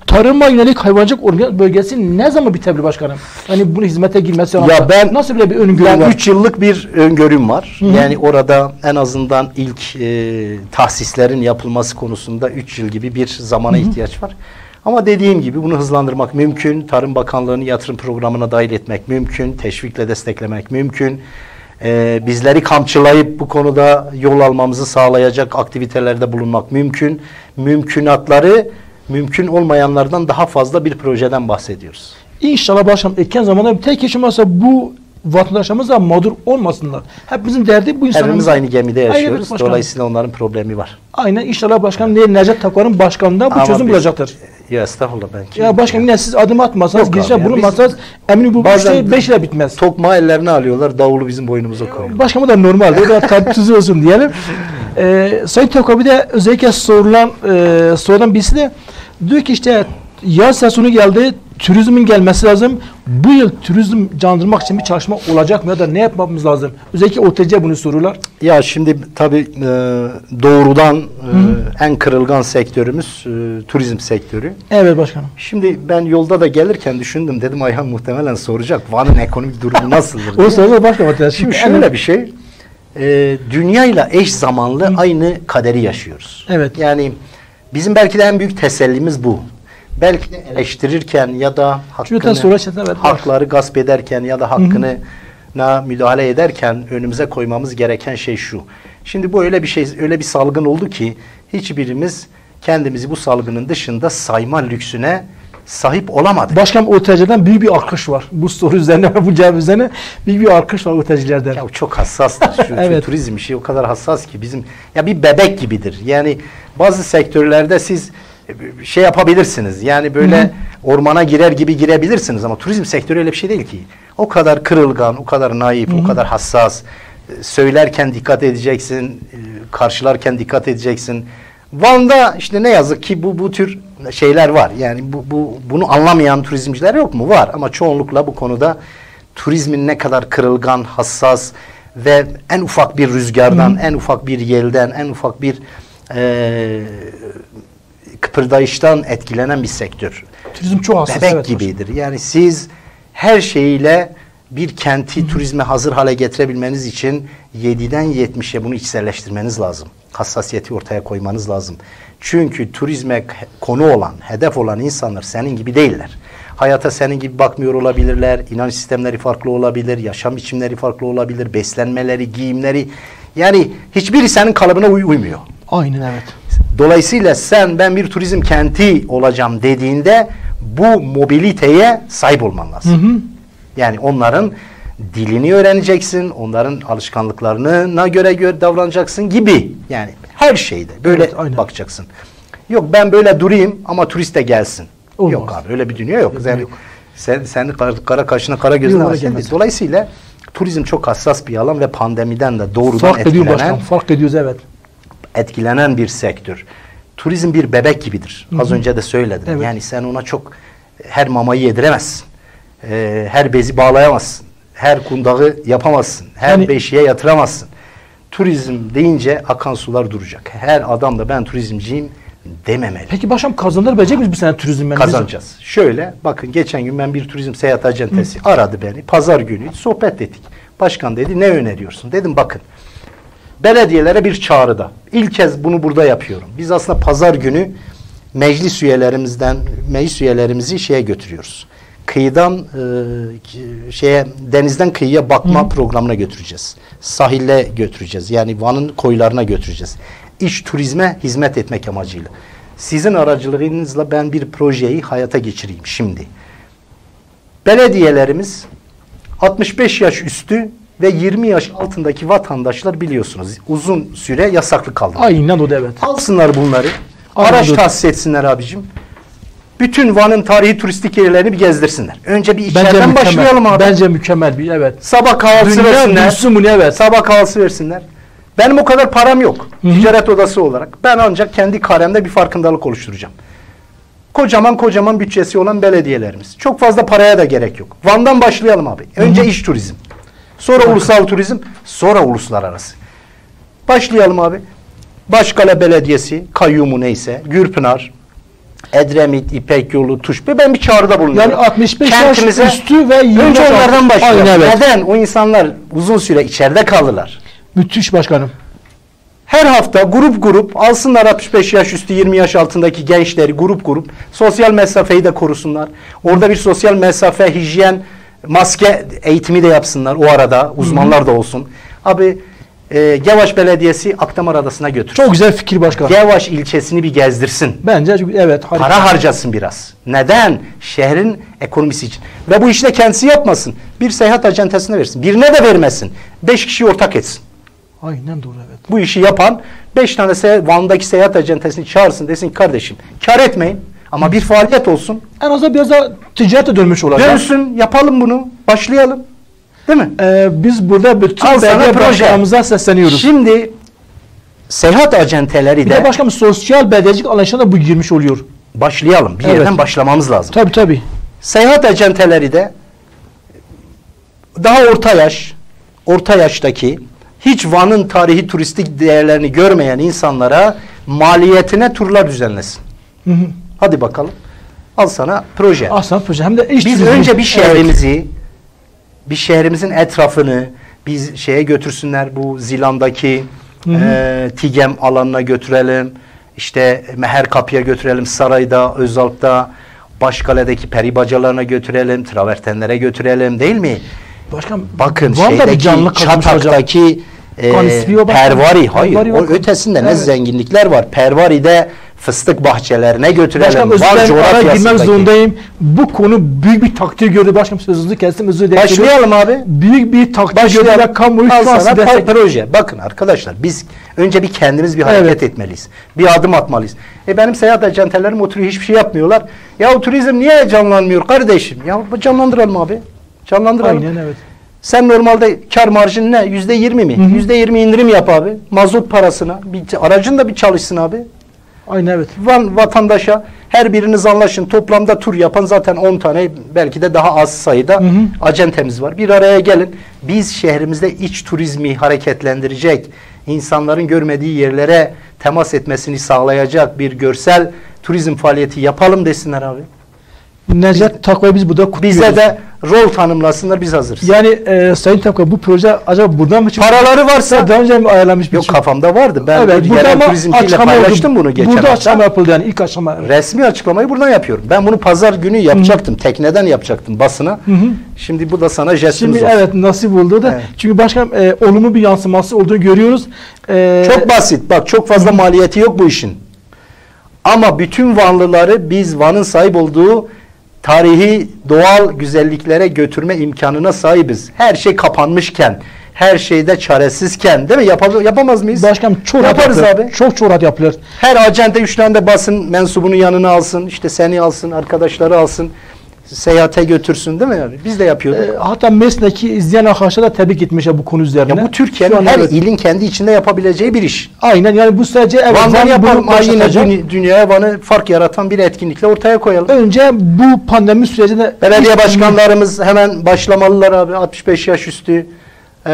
tarıma yönelik hayvancılık bölgesi ne zaman bitebilir başkanım? Hani bunu hizmete girmesi anlamında. ben- nasıl böyle bir öngörü Ben var? 3 yıllık bir öngörüm var. Yani orada en azından ilk e, tahsislerin yapılması konusunda 3 yıl gibi bir zamana ihtiyaç var. Ama dediğim gibi bunu hızlandırmak mümkün. Tarım Bakanlığı'nı yatırım programına dahil etmek mümkün. Teşvikle desteklemek mümkün. E, bizleri kamçılayıp bu konuda yol almamızı sağlayacak aktivitelerde bulunmak mümkün. Mümkünatları mümkün olmayanlardan daha fazla bir projeden bahsediyoruz. İnşallah başkanım erken zamanda bir tek işim varsa bu vatandaşlarımız da mağdur olmasınlar. Hepimizin derdi bu insanımız. Hepimiz aynı gemide Aynen, yaşıyoruz. başkanım. Dolayısıyla onların problemi var. Aynen inşallah başkanım ne Necdet Takar'ın başkanlığı bu Ama çözüm biz- bulacaktır. Ya estağfurullah ben. Ya başkanım yine siz adım atmasanız, girişe bulunmasanız eminim bu işte 5 ile bitmez. Tokma ellerine alıyorlar, davulu bizim boynumuza koyuyorlar. Başkanım da normal. O da tartışsız olsun diyelim. Ee, Sayın Tevka bir de özellikle sorulan e, sorulan birisi de diyor ki işte yaz sezonu geldi. Turizmin gelmesi lazım. Bu yıl turizm canlandırmak için bir çalışma olacak mı ya da ne yapmamız lazım? Özellikle OTC bunu soruyorlar. Ya şimdi tabii e, doğrudan e, en kırılgan sektörümüz e, turizm sektörü. Evet başkanım. Şimdi ben yolda da gelirken düşündüm dedim Ayhan muhtemelen soracak Van'ın ekonomik durumu nasıldır diye. O sorular başkanım. Şimdi şöyle bir şey. E, dünyayla eş zamanlı aynı kaderi yaşıyoruz. Evet. Yani bizim belki de en büyük tesellimiz bu. Belki de eleştirirken ya da hakkını, hakları gasp ederken ya da hakkını na müdahale ederken önümüze koymamız gereken şey şu. Şimdi bu öyle bir şey, öyle bir salgın oldu ki hiçbirimiz kendimizi bu salgının dışında sayma lüksüne sahip olamadık. Başkanım OTC'den büyük bir alkış var. Bu soru üzerine, bu cevap üzerine büyük bir alkış var OTC'lerden. Ya çok hassastır. Şu, Evet. şu turizm işi o kadar hassas ki bizim ya bir bebek gibidir. Yani bazı sektörlerde siz e, şey yapabilirsiniz. Yani böyle ormana girer gibi girebilirsiniz ama turizm sektörü öyle bir şey değil ki. O kadar kırılgan, o kadar naif, o kadar hassas. E, Söylerken dikkat edeceksin, e, karşılarken dikkat edeceksin. Van'da işte ne yazık ki bu bu tür şeyler var. Yani bu, bu bunu anlamayan turizmciler yok mu? Var ama çoğunlukla bu konuda turizmin ne kadar kırılgan, hassas ve en ufak bir rüzgardan, en ufak bir yelden, en ufak bir eee kıpırdayıştan etkilenen bir sektör. Turizm çok hassas. Bebek evet, gibidir. Yani siz her şeyiyle bir kenti turizme hazır hale getirebilmeniz için 7'den 70'e bunu içselleştirmeniz lazım. Hassasiyeti ortaya koymanız lazım. Çünkü turizme konu olan, hedef olan insanlar senin gibi değiller. Hayata senin gibi bakmıyor olabilirler, inanç sistemleri farklı olabilir, yaşam biçimleri farklı olabilir, beslenmeleri, giyimleri. Yani hiçbiri senin kalıbına uy- uymuyor. Aynen evet. Dolayısıyla sen ben bir turizm kenti olacağım dediğinde bu mobiliteye sahip olman lazım. Yani onların dilini öğreneceksin, onların alışkanlıklarına göre göre davranacaksın gibi. Yani her şeyde böyle Evet, aynen. bakacaksın. Yok ben böyle durayım ama turist de gelsin. Olmaz. Yok abi öyle bir dünya yok. Yok, Yani yok. sen sen kara, kaşına kara gözüne gelmez. Dolayısıyla turizm çok hassas bir alan ve pandemiden de doğrudan Fark ediyor etkilenen başkanım. Fark ediyoruz evet. etkilenen bir sektör. Turizm bir bebek gibidir. Az önce de söyledim. Evet. Yani sen ona çok her mamayı yediremezsin. Ee, her bezi bağlayamazsın. Her kundağı yapamazsın. Her Yani- beşiğe yatıramazsın. Turizm deyince akan sular duracak. Her adam da ben turizmciyim dememeli. Peki başkanım kazandırabilecek miyiz bu sene turizm? Kazanacağız. Şöyle bakın geçen gün ben bir turizm seyahat acentesi aradı beni. Pazar günü sohbet ettik. Başkan dedi ne öneriyorsun? Dedim bakın belediyelere bir çağrıda. İlk kez bunu burada yapıyorum. Biz aslında pazar günü meclis üyelerimizden meclis üyelerimizi şeye götürüyoruz. Kıyıdan e, şeye denizden kıyıya bakma Hı. programına götüreceğiz. Sahile götüreceğiz. Yani Van'ın koylarına götüreceğiz. İç turizme hizmet etmek amacıyla. Sizin aracılığınızla ben bir projeyi hayata geçireyim şimdi. Belediyelerimiz 65 yaş üstü ve 20 yaş altındaki vatandaşlar biliyorsunuz uzun süre yasaklı kaldılar. Aynen o da evet. Alsınlar bunları. Aynen Araç tahsis etsinler abicim. Bütün Van'ın tarihi turistik yerlerini bir gezdirsinler. Önce bir Bence içeriden mükemmel. başlayalım abi. Bence mükemmel bir evet. Sabah kahvaltısı Dünya versinler. bunu evet. Sabah kahvaltısı versinler. Benim o kadar param yok. Hı hı. Ticaret odası olarak. Ben ancak kendi karemde bir farkındalık oluşturacağım. Kocaman kocaman bütçesi olan belediyelerimiz. Çok fazla paraya da gerek yok. Van'dan başlayalım abi. Önce iş turizm. Sonra ulusal turizm. Sonra uluslararası. Başlayalım abi. Başkale Belediyesi, kayyumu neyse, Gürpınar, Edremit, İpek Yolu, Tuşbe ben bir çağrıda bulunuyorum. Yani 65 Kentimize- yaş üstü ve 20 Önce onlardan başlayalım. Aynen evet. Neden? O insanlar uzun süre içeride kaldılar. Müthiş başkanım. Her hafta grup grup alsınlar 65 yaş üstü 20 yaş altındaki gençleri grup grup sosyal mesafeyi de korusunlar. Orada bir sosyal mesafe, hijyen, maske eğitimi de yapsınlar o arada uzmanlar da olsun. Abi e, Gevaş Belediyesi Akdamar Adası'na götür. Çok güzel fikir başkan. Gevaş ilçesini bir gezdirsin. Bence evet harika. Para harcasın biraz. Neden? Şehrin ekonomisi için. Ve bu işi de kendisi yapmasın. Bir seyahat acentesine versin. Birine de vermesin. Beş kişi ortak etsin. Aynen doğru evet. Bu işi yapan beş tane se Van'daki seyahat acentesini çağırsın desin kardeşim kar etmeyin ama bir faaliyet olsun. En azından biraz da ticarete dönmüş olacak. Dönsün yapalım bunu başlayalım. Değil mi? Ee, biz burada bütün Al sana belediye başkanımıza sesleniyoruz. Şimdi seyahat acenteleri bir de, de başkanım sosyal belediyecilik anlayışına da bu girmiş oluyor. başlayalım. Bir Evet. yerden başlamamız lazım. Tabii tabii. Seyahat acenteleri de daha orta yaş, orta yaştaki hiç Van'ın tarihi turistik değerlerini görmeyen insanlara maliyetine turlar düzenlesin. Hı hı. Hadi bakalım. Al sana proje. Aslan proje hem de iş Biz turizmi. önce bir Evet. Bir şehrimizin etrafını biz şeye götürsünler bu Zilan'daki Hı hı. e, Tigem alanına götürelim. İşte Meher Kapı'ya götürelim. Saray'da, Özalp'ta, Başkale'deki peri bacalarına götürelim. Travertenlere götürelim değil mi? Başkan Bakın şeydeki olacak. Çatak'taki e. Pervari hayır Pervari o ötesinde ne Evet. zenginlikler var. Pervari'de fıstık bahçelerine götürelim. Başkanım özür dilerim girmek zorundayım. Bu konu büyük bir takdir gördü. Başkanım sözünüzü kestim özür dilerim. Başlayalım abi. Büyük bir takdir gördü Başlayalım. ve kamuoyu şu an destek- proje. Bakın arkadaşlar biz önce bir kendimiz bir hareket Evet. etmeliyiz. Bir adım atmalıyız. E benim seyahat acentelerim oturuyor hiçbir şey yapmıyorlar. Ya turizm niye canlanmıyor kardeşim? Ya canlandıralım abi. Canlandıralım. Aynen evet. Sen normalde kar marjın ne? Yüzde yirmi mi? Yüzde yirmi indirim yap abi. Mazot parasına. Bir, aracın da bir çalışsın abi. Aynen evet. Van vatandaşa her biriniz anlaşın. Toplamda tur yapan zaten 10 tane belki de daha az sayıda Hı hı. acentemiz var. Bir araya gelin. Biz şehrimizde iç turizmi hareketlendirecek, insanların görmediği yerlere temas etmesini sağlayacak bir görsel turizm faaliyeti yapalım desinler abi. Necdet Takva'yı biz burada kutluyoruz. Bize de rol tanımlasınlar biz hazırız. Yani e, Sayın Takva bu proje acaba buradan mı çıktı? Paraları varsa Daha önce mi ayarlanmış bir Yok şey? kafamda vardı. Ben Evet, burada ama açıklama paylaştım oldu. bunu geçen Burada hafta. açıklama yapıldı yani ilk açıklama. Resmi açıklamayı buradan yapıyorum. Ben bunu pazar günü yapacaktım. Tekneden yapacaktım basına. Hı hı. Şimdi bu da sana jestimiz Şimdi olsun. evet nasip oldu da. Evet. Çünkü başkanım e, olumlu bir yansıması olduğunu görüyoruz. E, Çok basit. Bak çok fazla maliyeti yok bu işin. Ama bütün Vanlıları biz Van'ın sahip olduğu tarihi doğal güzelliklere götürme imkanına sahibiz. Her şey kapanmışken, her şeyde çaresizken değil mi? Yapab- yapamaz mıyız? Başkanım çok Yaparız yapılır. abi. Çok çok rahat yapılır. Her acente üç tane de basın mensubunu yanına alsın. işte seni alsın, arkadaşları alsın. Seyahate götürsün değil mi? Yani? Biz de yapıyorduk. E, hatta Mesne'ki izleyen arkadaşlar da tebrik etmişler bu konu üzerine. ya bu Türkiye'nin her evet. ilin kendi içinde yapabileceği bir iş. Aynen yani bu sadece evet, Van'dan Van yapalım. yine dünya- dünyaya Van'ı fark yaratan bir etkinlikle ortaya koyalım. Önce bu pandemi sürecinde Belediye başkanlarımız hemen başlamalılar abi. 65 yaş üstü, e,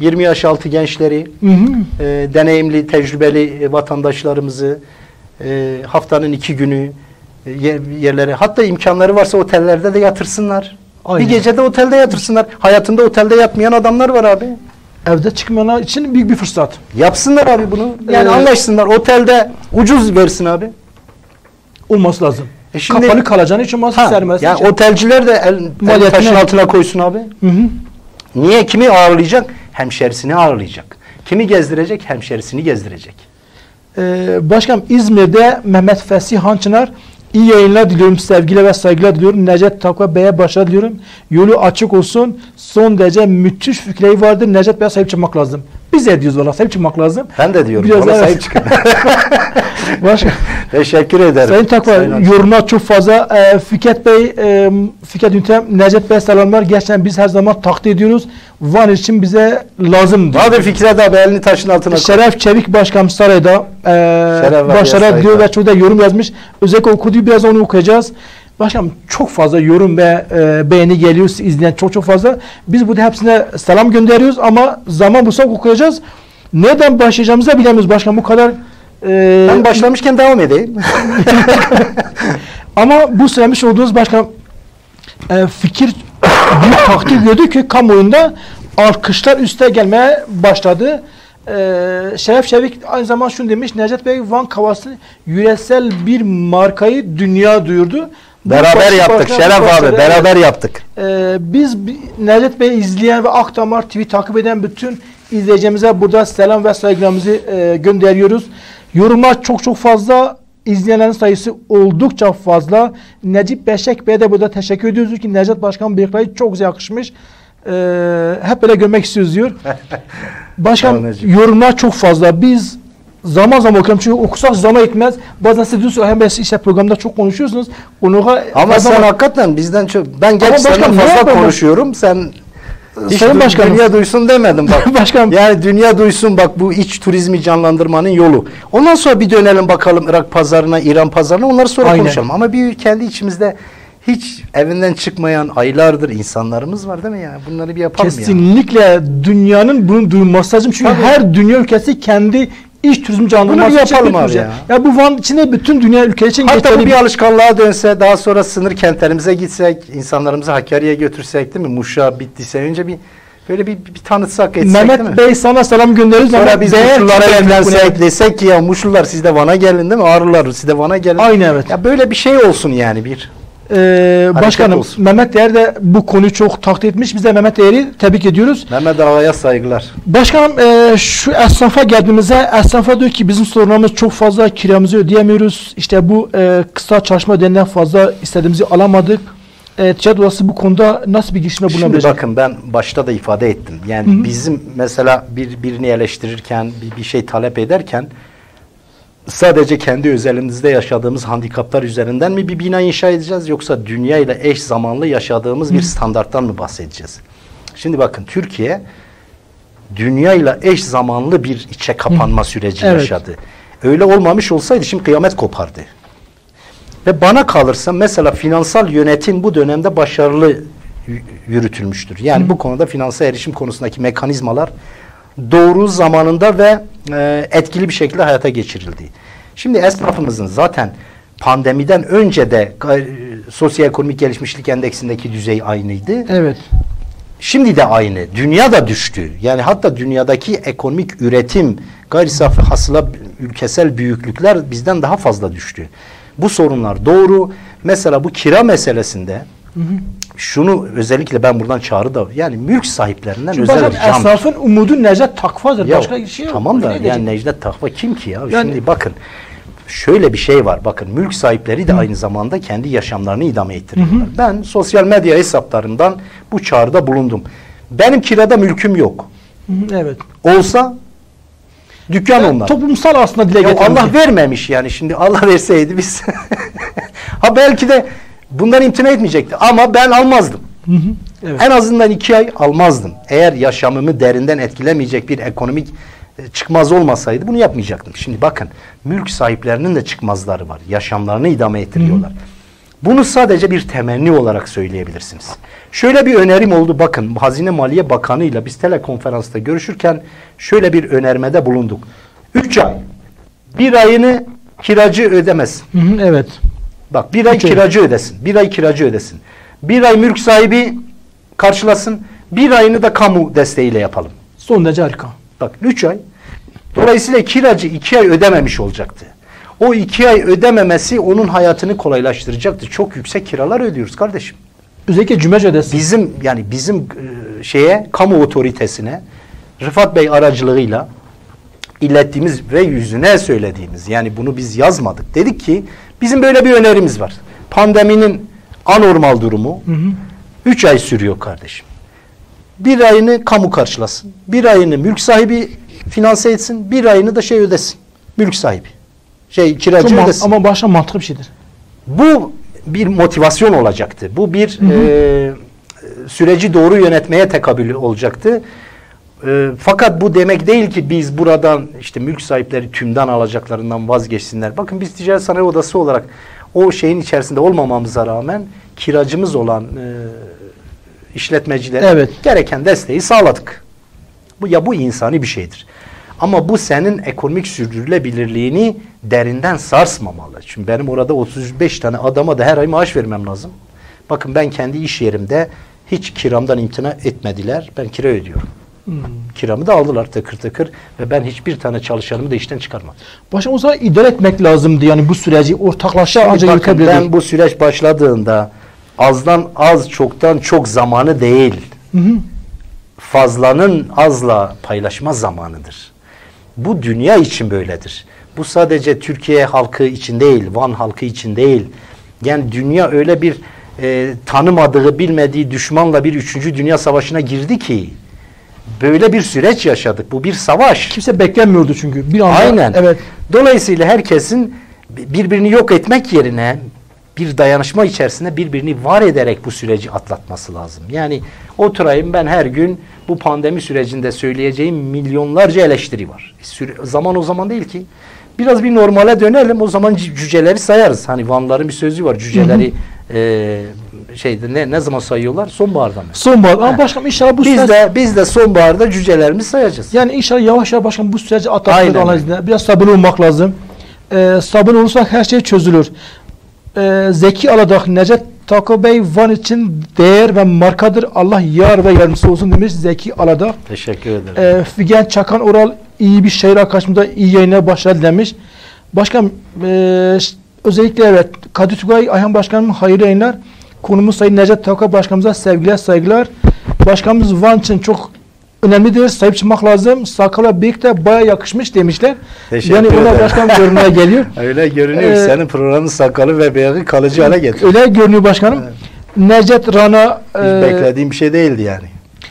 20 yaş altı gençleri, Hı hı. e, deneyimli, tecrübeli e, vatandaşlarımızı e, haftanın iki günü e, yer- yerlere hatta imkanları varsa otellerde de yatırsınlar. Aynen. Bir gece de otelde yatırsınlar. Hayatında otelde yatmayan adamlar var abi. evde çıkmayanlar için büyük bir fırsat. Yapsınlar abi bunu. Yani Ee, anlaşsınlar. Otelde ucuz versin abi. olması lazım. E şimdi- Kapalı kalacağını için olması Ha, sermesi yani için. otelciler de el, el taşın altına koysun abi. Hı hı. Niye? Kimi ağırlayacak? Hemşerisini ağırlayacak. Kimi gezdirecek? Hemşerisini gezdirecek. Ee, başkanım İzmir'de Mehmet Fesih Hançınar iyi yayınlar diliyorum. Sevgiler ve saygılar diliyorum. Necdet Takva Bey'e başarı diliyorum. Yolu açık olsun. Son derece müthiş fikirleri vardır. Necdet Bey'e sahip çıkmak lazım. Biz de diyoruz valla sahip çıkmak lazım. Ben de diyorum. Biraz Ona evet. sahip çıkın. Başka, Teşekkür ederim. Sayın Takva Sayın Hançer. yorumlar çok fazla. Ee, Fikret Bey, e, Fikret Üntem, Necdet Bey selamlar. Gerçekten biz her zaman takdir ediyoruz. Van için bize lazımdır. Abi Fikret abi elini taşın altına koy. Şeref Çevik Başkan Saray'da e, diliyor saygılar. ve çok da yorum yazmış. Özellikle okuduğu biraz onu okuyacağız. Başkanım çok fazla yorum ve e, beğeni geliyor izleyen çok çok fazla. Biz burada hepsine selam gönderiyoruz ama zaman bulsak okuyacağız. Nereden başlayacağımızı bilemiyoruz başkanım bu kadar. E, Ben başlamışken devam edeyim. ama bu söylemiş olduğunuz başkanım e, fikir büyük takdir gördü ki kamuoyunda alkışlar üste gelmeye başladı. E, Şeref Şevik aynı zamanda şunu demiş. Necdet Bey Van Kavası yüresel bir markayı dünya duyurdu. Bu beraber yaptık. başka- Şeref başka- abi beraber yaptık. ee, biz bi- Necdet Bey'i izleyen ve Akdamar TV takip eden bütün izleyicilerimize burada selam ve saygılarımızı e, gönderiyoruz. Yorumlar çok çok fazla. izleyenlerin sayısı oldukça fazla. Necip Beşek Bey'e de burada teşekkür ediyoruz ki Necdet Başkan bıyıkları çok güzel yakışmış. Ee, hep böyle görmek istiyoruz diyor. Başkan yorumlar çok fazla. Biz zaman zaman okuyorum çünkü okusak zaman etmez. Bazen siz diyorsunuz hem işte programda çok konuşuyorsunuz. Konuğa Ama sen hakikaten bizden çok... Ben Ama senden fazla konuşuyorum. Sen hiç Sayın du- Başkanım. dünya duysun demedim bak. Başkanım. Yani dünya duysun bak bu iç turizmi canlandırmanın yolu. Ondan sonra bir dönelim bakalım Irak pazarına, İran pazarına onları sonra Aynen. konuşalım. Ama bir kendi içimizde hiç evinden çıkmayan aylardır insanlarımız var değil mi ya? Bunları bir yapalım ya. Kesinlikle dünyanın bunu duyması lazım. Çünkü Tabii. her dünya ülkesi kendi iç turizm canlandırması Bunu yapalım abi ya. Ya bu Van içinde bütün dünya ülkeleri için Hatta geçerli bir alışkanlığa dönse daha sonra sınır kentlerimize gitsek, insanlarımızı Hakkari'ye götürsek değil mi? Muş'a, Bitlis'e önce bir böyle bir, bir tanıtsak etsek değil mi? Mehmet Bey sana selam gönderiyoruz Sonra ama biz Muşlulara evlensek desek ki ya Muşlular siz de Van'a gelin değil mi? Ağrılar siz de Van'a gelin. Aynı evet. Ya böyle bir şey olsun yani bir. Ee, başkanım olsun. Mehmet Değer de bu konuyu çok takdir etmiş. Biz de Mehmet Değer'i tebrik ediyoruz. Mehmet Ağa'ya saygılar. Başkanım e, şu esnafa geldiğimizde esnafa diyor ki bizim sorunlarımız çok fazla kiramızı ödeyemiyoruz. İşte bu e, kısa çalışma denilen fazla istediğimizi alamadık. E, ticaret odası bu konuda nasıl bir girişimde Şimdi bulunabilecek? bakın ben başta da ifade ettim. Yani bizim mesela bir birini eleştirirken, bir, bir şey talep ederken sadece kendi özelimizde yaşadığımız handikaplar üzerinden mi bir bina inşa edeceğiz yoksa dünya ile eş zamanlı yaşadığımız bir standarttan mı bahsedeceğiz? Şimdi bakın Türkiye dünya ile eş zamanlı bir içe kapanma süreci Evet. yaşadı. Öyle olmamış olsaydı şimdi kıyamet kopardı. Ve bana kalırsa mesela finansal yönetim bu dönemde başarılı yürütülmüştür. Yani bu konuda finansal erişim konusundaki mekanizmalar doğru zamanında ve e, etkili bir şekilde hayata geçirildi. Şimdi esnafımızın zaten pandemiden önce de gay- sosyoekonomik gelişmişlik endeksindeki düzey aynıydı. Evet. Şimdi de aynı. Dünya da düştü. Yani hatta dünyadaki ekonomik üretim, gayri safi hasıla ülkesel büyüklükler bizden daha fazla düştü. Bu sorunlar doğru. Mesela bu kira meselesinde şunu özellikle ben buradan çağrı da yani mülk sahiplerinden Çünkü özel ricam. esnafın umudu Necdet Takva'dır. Ya, Başka bir şey yok. Tamam da yani? Necdet Takva kim ki ya? Yani- Şimdi bakın şöyle bir şey var. Bakın mülk sahipleri de aynı zamanda kendi yaşamlarını idame ettiriyorlar. Ben sosyal medya hesaplarından bu çağrıda bulundum. Benim kirada mülküm yok. Hı hı, Evet. Olsa dükkan onlar. Toplumsal aslında dile getirmiş. Allah vermemiş yani şimdi Allah verseydi biz. ha belki de bundan imtina etmeyecekti ama ben almazdım. Hı hı, Evet. En azından iki ay almazdım. Eğer yaşamımı derinden etkilemeyecek bir ekonomik e, çıkmaz olmasaydı bunu yapmayacaktım. Şimdi bakın mülk sahiplerinin de çıkmazları var. Yaşamlarını idame ettiriyorlar. Bunu sadece bir temenni olarak söyleyebilirsiniz. Şöyle bir önerim oldu. Bakın Hazine Maliye Bakanı ile biz telekonferansta görüşürken şöyle bir önermede bulunduk. Üç ay. Bir ayını kiracı ödemesin. Hı hı, evet. Bak bir ay Üç ay. kiracı ödesin. Bir ay kiracı ödesin. Bir ay mülk sahibi karşılasın. Bir ayını da kamu desteğiyle yapalım. Son derece harika. Bak üç ay. Dolayısıyla kiracı iki ay ödememiş olacaktı. O iki ay ödememesi onun hayatını kolaylaştıracaktı. Çok yüksek kiralar ödüyoruz kardeşim. Özellikle cümle ödesin. Bizim yani bizim e, şeye kamu otoritesine Rıfat Bey aracılığıyla ilettiğimiz ve yüzüne söylediğimiz yani bunu biz yazmadık. Dedik ki bizim böyle bir önerimiz var. Pandeminin anormal durumu 3 ay sürüyor kardeşim. Bir ayını kamu karşılasın. Bir ayını mülk sahibi finanse etsin. Bir ayını da şey ödesin. Mülk sahibi. Şey kiracı Çok ödesin. ama başta mantıklı bir şeydir. Bu bir motivasyon olacaktı. Bu bir e, süreci doğru yönetmeye tekabül olacaktı. E, fakat bu demek değil ki biz buradan işte mülk sahipleri tümden alacaklarından vazgeçsinler. Bakın biz ticaret sanayi odası olarak o şeyin içerisinde olmamamıza rağmen kiracımız olan e, işletmecilere Evet. gereken desteği sağladık. Bu ya bu insani bir şeydir. Ama bu senin ekonomik sürdürülebilirliğini derinden sarsmamalı. Çünkü benim orada 35 tane adama da her ay maaş vermem lazım. Bakın ben kendi iş yerimde hiç kiramdan imtina etmediler. Ben kira ödüyorum. Kiramı da aldılar tıkır tıkır ve ben hiçbir tane çalışanımı da işten çıkarmadım. Başkan o zaman idare etmek lazımdı yani bu süreci ortaklaşa ancak bakın yürütebilirdi. ben bu süreç başladığında azdan az çoktan çok zamanı değil. Fazlanın azla paylaşma zamanıdır. Bu dünya için böyledir. Bu sadece Türkiye halkı için değil, Van halkı için değil. Yani dünya öyle bir e, tanımadığı, bilmediği düşmanla bir üçüncü dünya savaşına girdi ki böyle bir süreç yaşadık. Bu bir savaş. Kimse beklemiyordu çünkü. Bir anda Aynen. evet Dolayısıyla herkesin birbirini yok etmek yerine bir dayanışma içerisinde birbirini var ederek bu süreci atlatması lazım. Yani oturayım ben her gün bu pandemi sürecinde söyleyeceğim milyonlarca eleştiri var. Süre, zaman o zaman değil ki. Biraz bir normale dönelim o zaman cü- cüceleri sayarız. Hani Vanların bir sözü var cüceleri e, şeyde ne, ne zaman sayıyorlar? Sonbaharda mı? sonbahar. Ama başkanım inşallah bu Biz süreç de biz de sonbaharda cücelerimizi sayacağız. yani inşallah yavaş yavaş başkan bu süreci atlatmak izniyle. Biraz sabırlı olmak lazım. Ee, sabırlı olursak her şey çözülür. Ee, Zeki Aladak Necdet Tako Bey Van için değer ve markadır. Allah yar ve yardımcısı olsun demiş Zeki Aladak. Teşekkür ederim. Ee, Figen Çakan Oral iyi bir şehir arkadaşımda iyi yayına başladı demiş. Başkan e, ş- özellikle evet Kadir Tugay Ayhan Başkanım hayırlı yayınlar. Konumuz Sayın Necdet Taka Başkanımıza sevgiler saygılar. Başkanımız Van için çok önemlidir. Sahip çıkmak lazım. Sakala birlikte baya yakışmış demişler. Teşekkür yani ona başkan görünmeye geliyor. Öyle görünüyor Ee, senin programın sakalı ve beyazı kalıcı hale getir. Öyle görünüyor başkanım. Necdet Rana Hiç e, beklediğim bir şey değildi yani.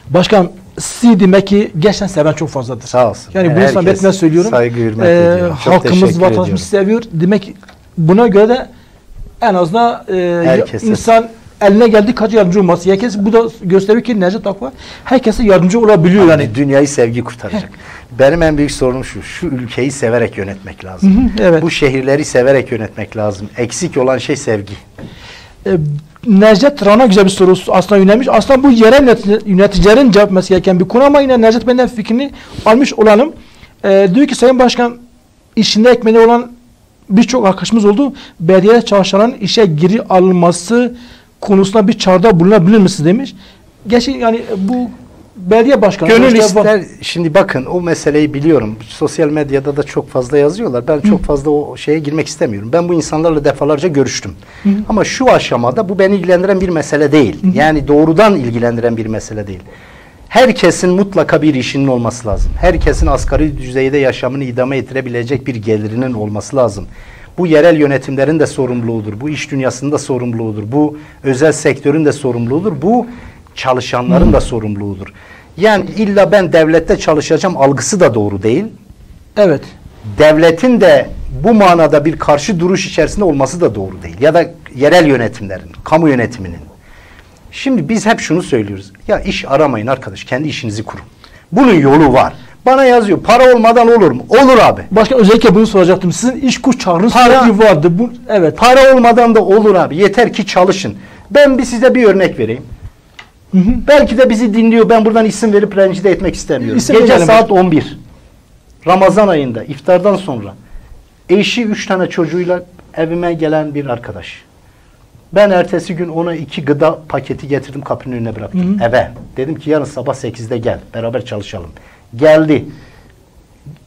başkan sizi demek ki gerçekten seven çok fazladır. Sağ olsun. Yani bunu Herkes samimiyetle söylüyorum. Saygı hürmet Ee, ediyorum. Çok halkımız, vatandaşımız seviyor. Demek buna göre de en azından e, Herkese. insan eline geldiği kadar yardımcı olması. Herkes bu da gösteriyor ki Necdet Akba herkese yardımcı olabiliyor yani. Yani dünyayı sevgi kurtaracak. Benim en büyük sorunum şu. Şu ülkeyi severek yönetmek lazım. Hı hı, evet. Bu şehirleri severek yönetmek lazım. Eksik olan şey sevgi. E, Necdet Rana güzel bir soru aslında yönelmiş. Aslında bu yerel yönet- yöneticilerin cevap vermesi gereken bir konu ama yine Necdet benden fikrini almış olalım. E, diyor ki Sayın Başkan işinde ekmeği olan birçok arkadaşımız oldu. Belediye çalışanların işe geri alınması konusunda bir çağrıda bulunabilir misiniz demiş. Gerçi yani bu belediye başkanı. Gönül ister. Şimdi bakın o meseleyi biliyorum. Sosyal medyada da çok fazla yazıyorlar. Ben çok fazla o şeye girmek istemiyorum. Ben bu insanlarla defalarca görüştüm. Ama şu aşamada bu beni ilgilendiren bir mesele değil. Yani doğrudan ilgilendiren bir mesele değil. Herkesin mutlaka bir işinin olması lazım. Herkesin asgari düzeyde yaşamını idame ettirebilecek bir gelirinin olması lazım. Bu yerel yönetimlerin de sorumluluğudur. Bu iş dünyasının da sorumluluğudur. Bu özel sektörün de sorumluluğudur. Bu çalışanların da sorumluluğudur. Yani illa ben devlette çalışacağım algısı da doğru değil. Evet. Devletin de bu manada bir karşı duruş içerisinde olması da doğru değil. Ya da yerel yönetimlerin, kamu yönetiminin. Şimdi biz hep şunu söylüyoruz. Ya iş aramayın arkadaş, kendi işinizi kurun. Bunun yolu var. Bana yazıyor, para olmadan olur mu? Olur abi. Başkan özellikle bunu soracaktım. Sizin iş kur çağrınız Para- vardı. Bu, evet. Para olmadan da olur abi. Yeter ki çalışın. Ben bir size bir örnek vereyim. Belki de bizi dinliyor. Ben buradan isim verip rencide etmek istemiyorum. İsim Gece saat 11. Ramazan ayında iftardan sonra eşi üç tane çocuğuyla evime gelen bir arkadaş. Ben ertesi gün ona iki gıda paketi getirdim kapının önüne bıraktım. Eve. Dedim ki yarın sabah 8'de gel. Beraber çalışalım. Geldi.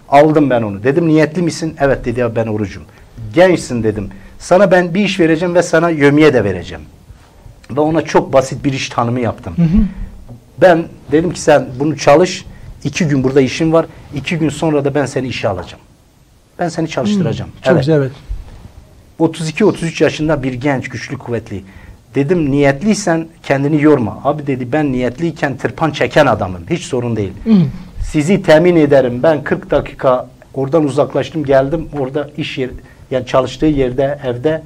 Aldım ben onu. Dedim niyetli misin? Evet dedi ya ben orucum. gençsin dedim. Sana ben bir iş vereceğim ve sana yömiye de vereceğim. Ve ona çok basit bir iş tanımı yaptım. Ben dedim ki sen bunu çalış. iki gün burada işin var. iki gün sonra da ben seni işe alacağım. Ben seni çalıştıracağım. Çok Evet. güzel evet. 32-33 yaşında bir genç, güçlü, kuvvetli. Dedim niyetliysen kendini yorma. Abi dedi ben niyetliyken tırpan çeken adamım. Hiç sorun değil. Hı. Sizi temin ederim. Ben 40 dakika oradan uzaklaştım geldim. Orada iş yer, yani çalıştığı yerde evde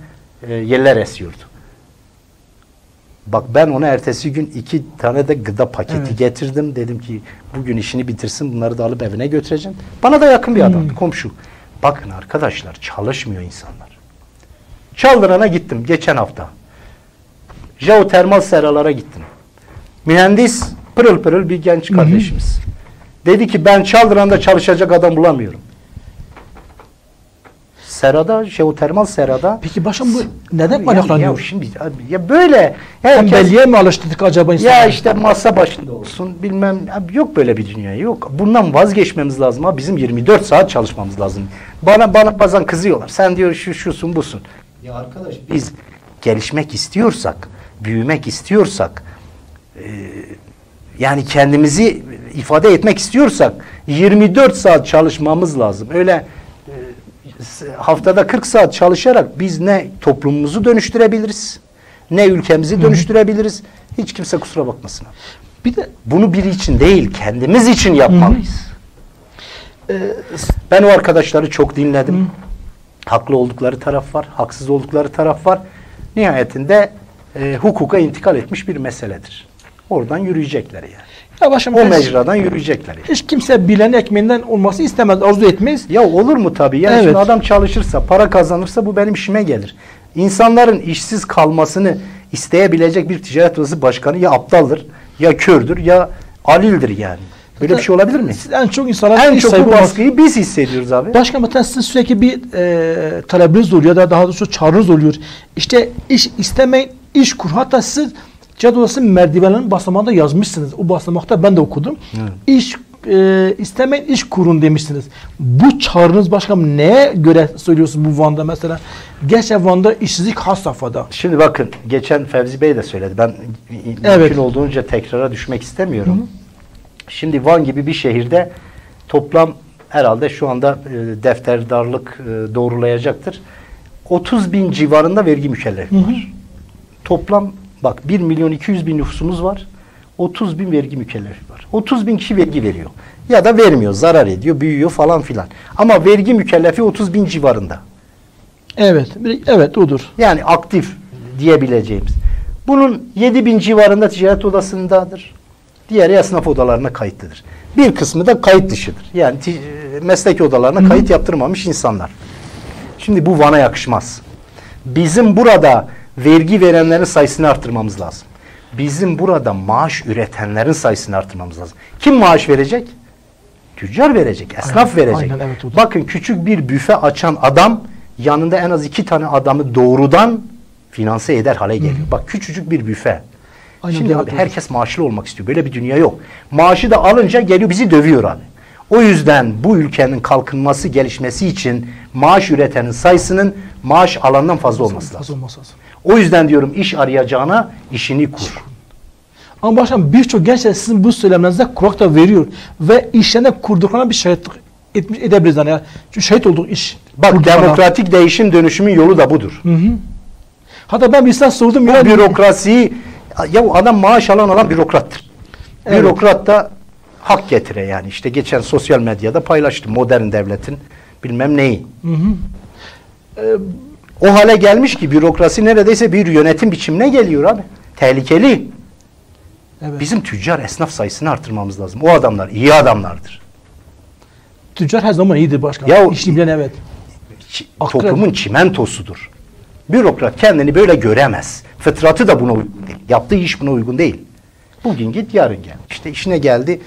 e, yerler esiyordu. Bak ben ona ertesi gün iki tane de gıda paketi Evet. getirdim. Dedim ki bugün işini bitirsin bunları da alıp evine götüreceğim. Bana da yakın bir adam, Hmm. komşu. Bakın arkadaşlar çalışmıyor insanlar. Çaldıran'a gittim geçen hafta. Jeotermal seralara gittim. Mühendis pırıl pırıl bir genç Hı hı. Dedi ki ben Çaldıran'da çalışacak adam bulamıyorum. Serada, jeotermal serada. Peki başım bu neden Ya- kaynaklanıyor? Ya, şimdi abi, ya böyle herkes belliye mi alıştırdık acaba insanları? ya işte masa başında olsun bilmem abi yok böyle bir dünya yok. Bundan vazgeçmemiz lazım abi. Bizim 24 saat çalışmamız lazım. Bana bana bazen kızıyorlar. Sen diyor şu şusun busun. Ya arkadaş biz gelişmek istiyorsak, büyümek istiyorsak e, yani kendimizi ifade etmek istiyorsak 24 saat çalışmamız lazım. Öyle e, haftada 40 saat çalışarak biz ne toplumumuzu dönüştürebiliriz, ne ülkemizi dönüştürebiliriz. Hiç kimse kusura bakmasın. Bir de Bunu biri için değil, kendimiz için yapmalıyız. Ben o arkadaşları çok dinledim. Haklı oldukları taraf var, haksız oldukları taraf var. Nihayetinde e, hukuka intikal etmiş bir meseledir. Oradan yürüyecekler yani. Ya başım O mecradan yürüyecekler. Yani. hiç kimse bilen ekmeğinden olması istemez, arzu etmez. Ya olur mu tabii? Yani Evet. şimdi adam çalışırsa, para kazanırsa bu benim işime gelir. İnsanların işsiz kalmasını isteyebilecek bir ticaret odası başkanı ya aptaldır, ya kördür, ya alildir yani. Böyle bir şey olabilir mi? En çok insanlar En çok bu baskıyı biz hissediyoruz abi. Başka mesela sizin sürekli bir e, talebiniz oluyor ya da daha doğrusu çağrınız oluyor. İşte iş istemeyin, iş kur. Hatta siz Odası merdivenlerin basamağında yazmışsınız. O basamakta ben de okudum. İş e, istemeyin, iş kurun demişsiniz. Bu çağrınız başkanım neye göre söylüyorsunuz bu Van'da mesela? Gerçekten Van'da işsizlik has safhada. Şimdi bakın geçen Fevzi Bey de söyledi. Ben mümkün Evet. olduğunca tekrara düşmek istemiyorum. Şimdi Van gibi bir şehirde toplam herhalde şu anda e, defterdarlık e, doğrulayacaktır. 30 bin civarında vergi mükellefi var. Toplam bak 1 milyon 200 bin nüfusumuz var. 30 bin vergi mükellefi var. 30 bin kişi vergi veriyor. Ya da vermiyor, zarar ediyor, büyüyor falan filan. Ama vergi mükellefi 30 bin civarında. Evet, evet odur. Yani aktif diyebileceğimiz. Bunun 7 bin civarında ticaret odasındadır. Diğeri esnaf odalarına kayıtlıdır. Bir kısmı da kayıt dışıdır. Yani e, meslek odalarına kayıt yaptırmamış insanlar. Şimdi bu Van'a yakışmaz. Bizim burada vergi verenlerin sayısını arttırmamız lazım. Bizim burada maaş üretenlerin sayısını arttırmamız lazım. Kim maaş verecek? Tüccar verecek, esnaf Aynen, verecek. aynen, evet. Bakın küçük bir büfe açan adam yanında en az iki tane adamı doğrudan finanse eder hale geliyor. Bak küçücük bir büfe. Aynen, Şimdi abi herkes maaşlı olmak istiyor. Böyle bir dünya yok. Maaşı da alınca geliyor bizi dövüyor abi. O yüzden bu ülkenin kalkınması, gelişmesi için maaş üretenin sayısının maaş alandan fazla olması Fazla lazım. olması lazım. O yüzden diyorum iş arayacağına işini kur. Ama başkan birçok gençler sizin bu söylemlerinizde kulak da veriyor. Ve işlerine kurduklarına bir şahitlik etmiş, edebiliriz. Yani. ya. Çünkü şahit olduk iş. Bak kurduklarına. demokratik değişim dönüşümün yolu da budur. Hı hı. Hatta ben birisine sordum. Bu ya, bürokrasiyi ya adam maaş alan olan bürokrattır. Evet. Bürokrat da hak getire yani. İşte geçen sosyal medyada paylaştım modern devletin bilmem neyi. Hı hı. Ee, O hale gelmiş ki bürokrasi neredeyse bir yönetim biçimine geliyor abi. Tehlikeli. evet. Bizim tüccar esnaf sayısını artırmamız lazım. O adamlar iyi adamlardır. Tüccar her zaman iyidir başkan. Ya İşini bilen evet. Aklı- toplumun çimentosudur. Bürokrat kendini böyle göremez. Fıtratı da buna uygun değil. Yaptığı iş buna uygun değil. Bugün git yarın gel. İşte işine geldi.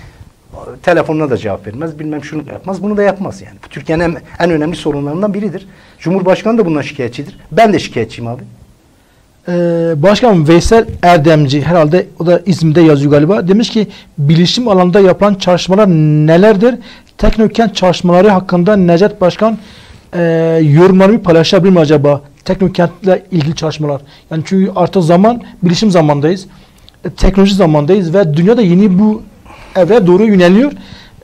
Telefonuna da cevap vermez. Bilmem şunu yapmaz. Bunu da yapmaz yani. Bu Türkiye'nin en, en önemli sorunlarından biridir. Cumhurbaşkanı da bundan şikayetçidir. Ben de şikayetçiyim abi. Ee, başkan Veysel Erdemci herhalde o da İzmir'de yazıyor galiba. Demiş ki bilişim alanında yapılan çalışmalar nelerdir? Teknokent çalışmaları hakkında Necdet Başkan e, yorumlarımı paylaşabilir mi acaba? Teknokentle ilgili çalışmalar. Yani çünkü artık zaman, bilişim zamandayız. E, teknoloji zamandayız ve dünya da yeni bu evreye doğru yöneliyor.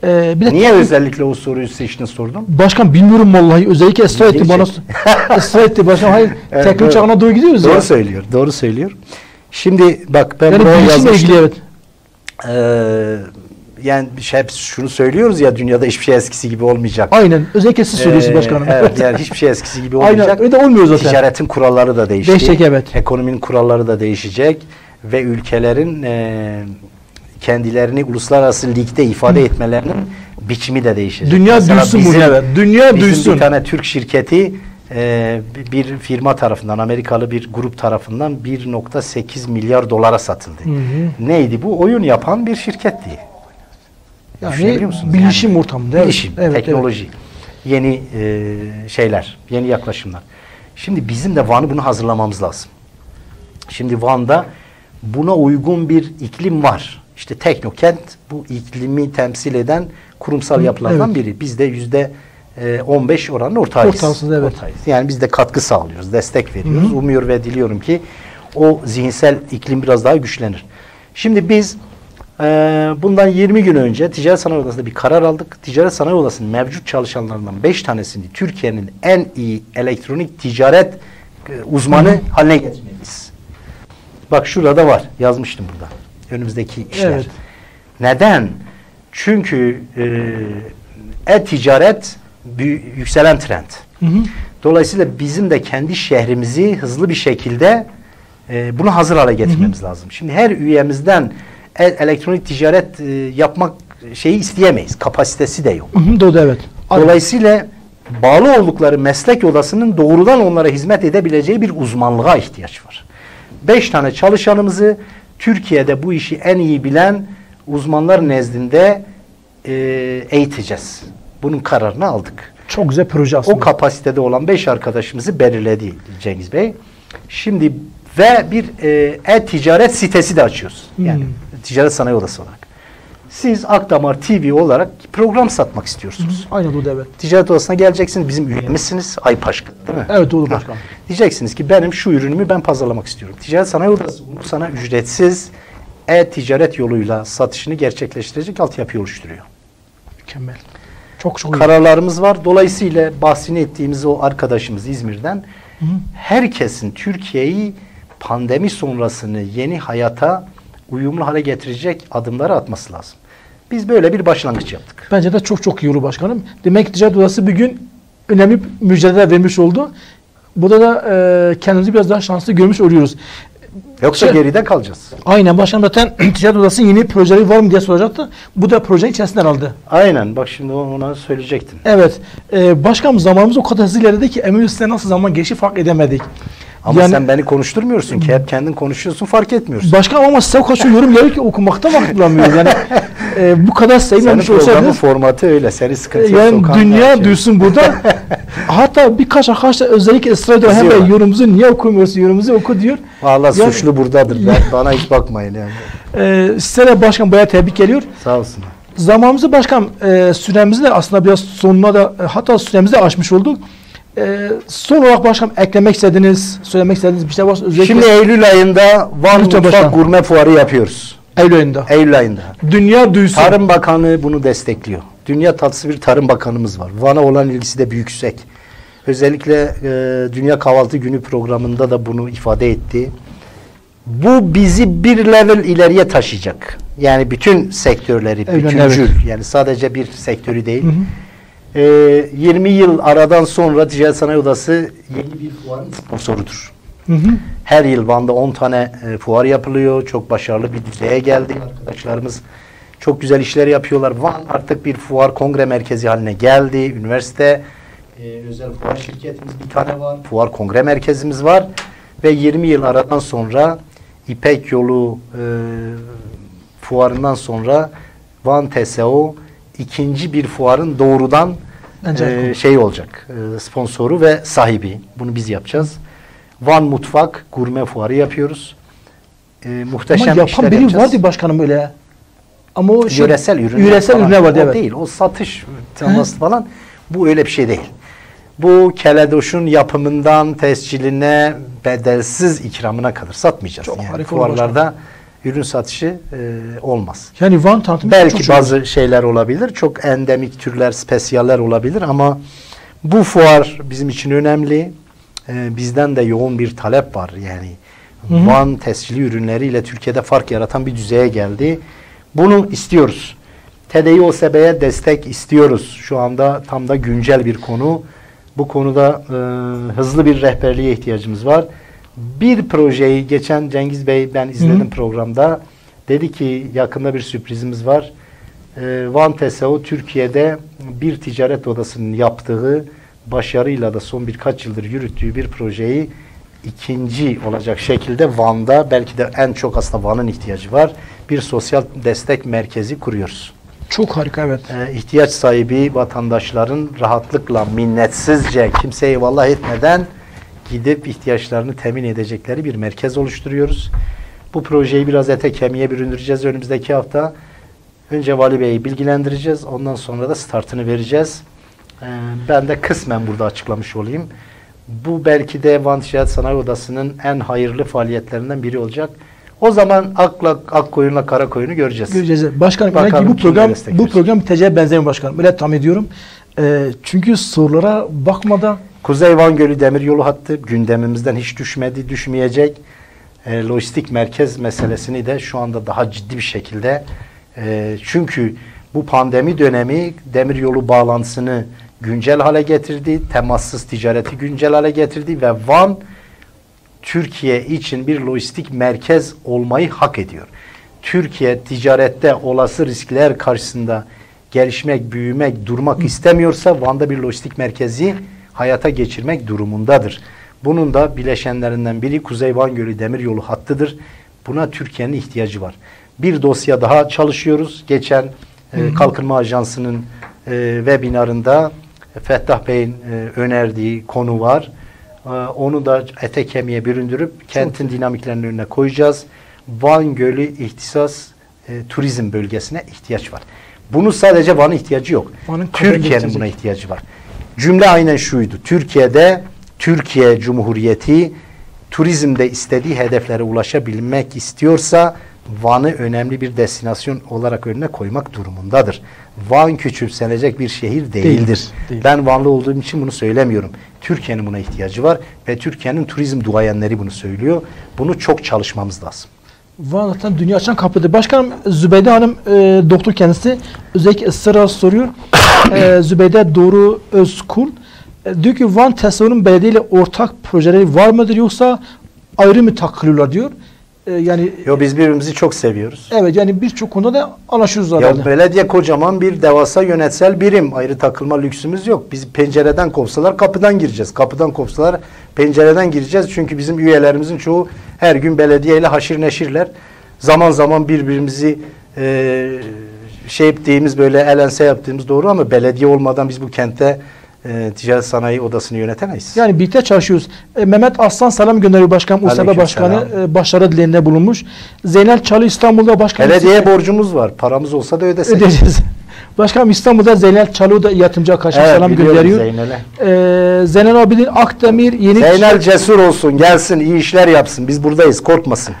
E, bir de Niye özellikle o soruyu seçtin sordun? Başkan bilmiyorum vallahi. Özellikle ısrar etti bana. Israr etti başkan. Hayır, Evet, teknoloji doğru. çağına doğru gidiyoruz Doğru ya. söylüyor. Doğru söylüyor. Şimdi bak ben Yani buraya yazmıştım. ilgili evet. Ee, yani şey, hep şunu söylüyoruz ya dünyada hiçbir şey eskisi gibi olmayacak. Aynen. Özellikle siz söylüyorsunuz Ee, başkanım. Evet yani hiçbir şey eskisi gibi Aynen, olmayacak. öyle de olmuyor zaten. Ticaretin kuralları da değişti. Değişecek, evet. Ekonominin kuralları da değişecek ve ülkelerin e, kendilerini uluslararası ligde ifade etmelerinin biçimi de değişecek. Dünya Mesela duysun bizim- bunu evet. Dünya Bizim duysun. bir tane Türk şirketi e, bir firma tarafından, Amerikalı bir grup tarafından 1.8 milyar dolara satıldı. Hı hı. Neydi bu? Oyun yapan bir şirketti. Yani bilişim Yani ortamında. evet. Bilişim, Evet, teknoloji, yeni e, şeyler, yeni yaklaşımlar. Şimdi bizim de Van'ı bunu hazırlamamız lazım. Şimdi Van'da buna uygun bir iklim var. İşte Teknokent bu iklimi temsil eden kurumsal Hı, yapılardan evet. biri. Biz de yüzde e, 15 oranın ortağıyız. Ortağısınız, evet. Ortağıyız. Yani biz de katkı sağlıyoruz, destek veriyoruz. Hı hı. Umuyor ve diliyorum ki o zihinsel iklim biraz daha güçlenir. Şimdi biz e, bundan 20 gün önce Ticaret Sanayi Odası'nda bir karar aldık. Ticaret Sanayi Odası'nın mevcut çalışanlarından 5 tanesini Türkiye'nin en iyi elektronik ticaret e, uzmanı haline getirmeliyiz. Bak şurada var. Yazmıştım burada. Önümüzdeki işler. Evet. Neden? Çünkü e, e-ticaret büyü- yükselen trend. Hı hı. Dolayısıyla bizim de kendi şehrimizi hızlı bir şekilde e, buna hazır hale getirmemiz lazım. Şimdi her üyemizden e- elektronik ticaret e, yapmak şeyi isteyemeyiz. Kapasitesi de yok. Hı hı, Doğru evet. Dolayısıyla bağlı oldukları meslek odasının doğrudan onlara hizmet edebileceği bir uzmanlığa ihtiyaç var. Beş tane çalışanımızı Türkiye'de bu işi en iyi bilen uzmanlar nezdinde e, eğiteceğiz. Bunun kararını aldık. Çok güzel proje aslında. O kapasitede olan beş arkadaşımızı belirledi Cengiz Bey. Şimdi ve bir e, e-ticaret sitesi de açıyoruz. Yani Hmm. ticaret sanayi odası olarak. Siz Akdamar TV olarak program satmak istiyorsunuz. Aynen doğru evet. Ticaret odasına geleceksiniz. Bizim üyemizsiniz. Aypaşkı değil mi? Evet doğru Ha. başkanım. Diyeceksiniz ki benim şu ürünümü ben pazarlamak istiyorum. Ticaret Sanayi Odası bunu sana ücretsiz e-ticaret yoluyla satışını gerçekleştirecek altyapı oluşturuyor. Mükemmel. Çok çok iyi. Kararlarımız var. Dolayısıyla bahsini ettiğimiz o arkadaşımız İzmir'den Hı hı. herkesin Türkiye'yi pandemi sonrasını yeni hayata uyumlu hale getirecek adımları atması lazım. Biz böyle bir başlangıç yaptık. Bence de çok çok iyi olur başkanım. Demek ki Ticaret Odası bir gün önemli müjdeler vermiş oldu. Burada da e, kendimizi biraz daha şanslı görmüş oluyoruz. Yoksa Şey- geride kalacağız. Aynen başkanım zaten Ticaret Odası'nın yeni projeleri var mı diye soracaktı. Bu da projenin içerisinden aldı. Aynen. Bak şimdi ona söyleyecektim. Evet. E, başkanım zamanımız o kadar hızlı ilerledi ki emin size nasıl zaman geçti fark edemedik. Ama Yani- sen beni konuşturmuyorsun ki. Hep kendin konuşuyorsun fark etmiyorsun. Başkan ama size çok yorum geliyor ki okumakta vakit bulamıyoruz. Yani e, bu kadar Senin sevmemiş programın olsaydınız formatı öyle. Seni sıkıntıya yani sokan her dünya duysun burada. Hatta birkaç arkadaş da özellikle ısrar ediyor. Hemen yorumumuzu niye okumuyorsun? Yorumumuzu oku diyor. Vallahi Yani- suçlu buradadır. Ben, bana hiç bakmayın yani. E, size de başkan bayağı tebrik geliyor. Sağ olsun. Zamanımızı başkan e, süremizi de aslında biraz sonuna da e, hatta süremizi de aşmış olduk. E, son olarak başkan eklemek istediğiniz, söylemek istediğiniz bir şey varsa özellikle Şimdi Eylül ayında Van Lütfen Mutfak. Gurme Fuarı yapıyoruz. Eylül ayında. Eylül ayında. Dünya duysun. Tarım Bakanı bunu destekliyor. Dünya tatlısı bir tarım bakanımız var. Van'a olan ilgisi de büyük yüksek. Özellikle e, Dünya Kahvaltı Günü programında da bunu ifade etti. Bu bizi bir level ileriye taşıyacak. Yani bütün sektörleri, Evet, bütüncül. evet. Yani sadece bir sektörü değil. Hı hı. E, 20 yıl aradan sonra Ticaret Sanayi Odası yeni bir fuarın sponsorudur. Hı hı. Her yıl Van'da 10 tane e, fuar yapılıyor. Çok başarılı bir düzeye geldi. Arkadaşlarımız çok güzel işler yapıyorlar. Van artık bir fuar kongre merkezi haline geldi. Üniversite, e, özel fuar şirketimiz bir tane var. Fuar kongre merkezimiz var. Ve 20 yıl aradan sonra İpek Yolu e, fuarından sonra Van TSO ikinci bir fuarın doğrudan e, şey olacak. e, sponsoru ve sahibi. Bunu biz yapacağız. Van Mutfak Gurme Fuarı yapıyoruz. E, muhteşem Ama yapan biri yapacağız. vardı başkanım öyle. Ama o şey, Yöresel ürünler Yöresel falan. ürünler vardı o evet. değil. O satış teması falan. Bu öyle bir şey değil. Bu keledoşun yapımından tesciline, bedelsiz ikramına kadar satmayacağız. Çok yani fuarlarda ürün satışı e, olmaz. Yani Van tanıtımı çok Belki şey bazı şeyler olabilir. Çok endemik türler, spesiyaller olabilir ama bu fuar bizim için önemli. Ee, bizden de yoğun bir talep var. Yani Hı hı. Van tescilli ürünleriyle Türkiye'de fark yaratan bir düzeye geldi. Bunu istiyoruz. TDI OSB'ye destek istiyoruz. Şu anda tam da güncel bir konu. Bu konuda e, hızlı bir rehberliğe ihtiyacımız var. Bir projeyi geçen Cengiz Bey ben izledim Hı. programda. Dedi ki yakında bir sürprizimiz var. E, Van TSO Türkiye'de bir ticaret odasının yaptığı başarıyla da son birkaç yıldır yürüttüğü bir projeyi ikinci olacak şekilde Van'da belki de en çok aslında Van'ın ihtiyacı var. Bir sosyal destek merkezi kuruyoruz. Çok harika evet. Ee, ihtiyaç sahibi vatandaşların rahatlıkla minnetsizce kimseye eyvallah etmeden gidip ihtiyaçlarını temin edecekleri bir merkez oluşturuyoruz. Bu projeyi biraz ete kemiğe büründüreceğiz önümüzdeki hafta. Önce Vali Bey'i bilgilendireceğiz. Ondan sonra da startını vereceğiz. Ee, ben de kısmen burada açıklamış olayım. Bu belki de Van Ticaret Sanayi Odası'nın en hayırlı faaliyetlerinden biri olacak. O zaman akla, ak koyunla kara koyunu göreceğiz. Göreceğiz. Başkanım Bakalım belki bu program bu program biteceğe benzemiyor başkanım. Öyle tahmin ediyorum. Ee, çünkü sorulara bakmadan Kuzey Van Gölü demiryolu hattı gündemimizden hiç düşmedi, düşmeyecek. E, lojistik merkez meselesini de şu anda daha ciddi bir şekilde e, çünkü bu pandemi dönemi demiryolu bağlantısını güncel hale getirdi, temassız ticareti güncel hale getirdi ve Van Türkiye için bir lojistik merkez olmayı hak ediyor. Türkiye ticarette olası riskler karşısında gelişmek, büyümek, durmak istemiyorsa Van'da bir lojistik merkezi hayata geçirmek durumundadır. Bunun da bileşenlerinden biri Kuzey Van Gölü Demiryolu hattıdır. Buna Türkiye'nin ihtiyacı var. Bir dosya daha çalışıyoruz. Geçen e, Kalkınma Ajansı'nın e, webinarında Fettah Bey'in e, önerdiği konu var. E, onu da ete kemiğe büründürüp kentin dinamiklerinin önüne koyacağız. Van Gölü ihtisas e, turizm bölgesine ihtiyaç var. Bunu sadece Van'ın ihtiyacı yok. Türkiye'nin buna ihtiyacı var. Cümle aynen şuydu. Türkiye'de Türkiye Cumhuriyeti turizmde istediği hedeflere ulaşabilmek istiyorsa Van'ı önemli bir destinasyon olarak önüne koymak durumundadır. Van küçümsenecek bir şehir değildir. değil. Ben Vanlı olduğum için bunu söylemiyorum. Türkiye'nin buna ihtiyacı var ve Türkiye'nin turizm duayenleri bunu söylüyor. Bunu çok çalışmamız lazım. Van zaten dünya açan kapıdır. Başkanım Zübeyde Hanım e, doktor kendisi özellikle ısrarla soruyor. e, Zübeyde Doğru Özkul e, diyor ki Van TESO'nun belediye ile ortak projeleri var mıdır yoksa ayrı mı takılıyorlar diyor. E, yani Yo biz birbirimizi çok seviyoruz. evet yani birçok konuda da anlaşıyoruz Ya herhalde. belediye kocaman bir devasa yönetsel birim. Ayrı takılma lüksümüz yok. Biz pencereden kopsalar kapıdan gireceğiz. Kapıdan kopsalar pencereden gireceğiz. Çünkü bizim üyelerimizin çoğu her gün belediyeyle haşir neşirler. Zaman zaman birbirimizi e, şey ettiğimiz böyle elense yaptığımız doğru ama belediye olmadan biz bu kente e, ticaret sanayi odasını yönetemeyiz. Yani birlikte çalışıyoruz. E, Mehmet Aslan selam gönderiyor başkanım. USB Aleyküm Başkanı e, başarı dileğinde bulunmuş. Zeynel Çalı İstanbul'da başkanım. Belediyeye borcumuz var. Paramız olsa da ödesek. ödeyeceğiz. Başkanım İstanbul'da Zeynel Çalı da yatımcı arkadaşım Evet, selam gönderiyor. Zeynel'e. Ee, Zeynel abinin Akdemir yeni Zeynel cesur olsun, gelsin, iyi işler yapsın. Biz buradayız, korkmasın.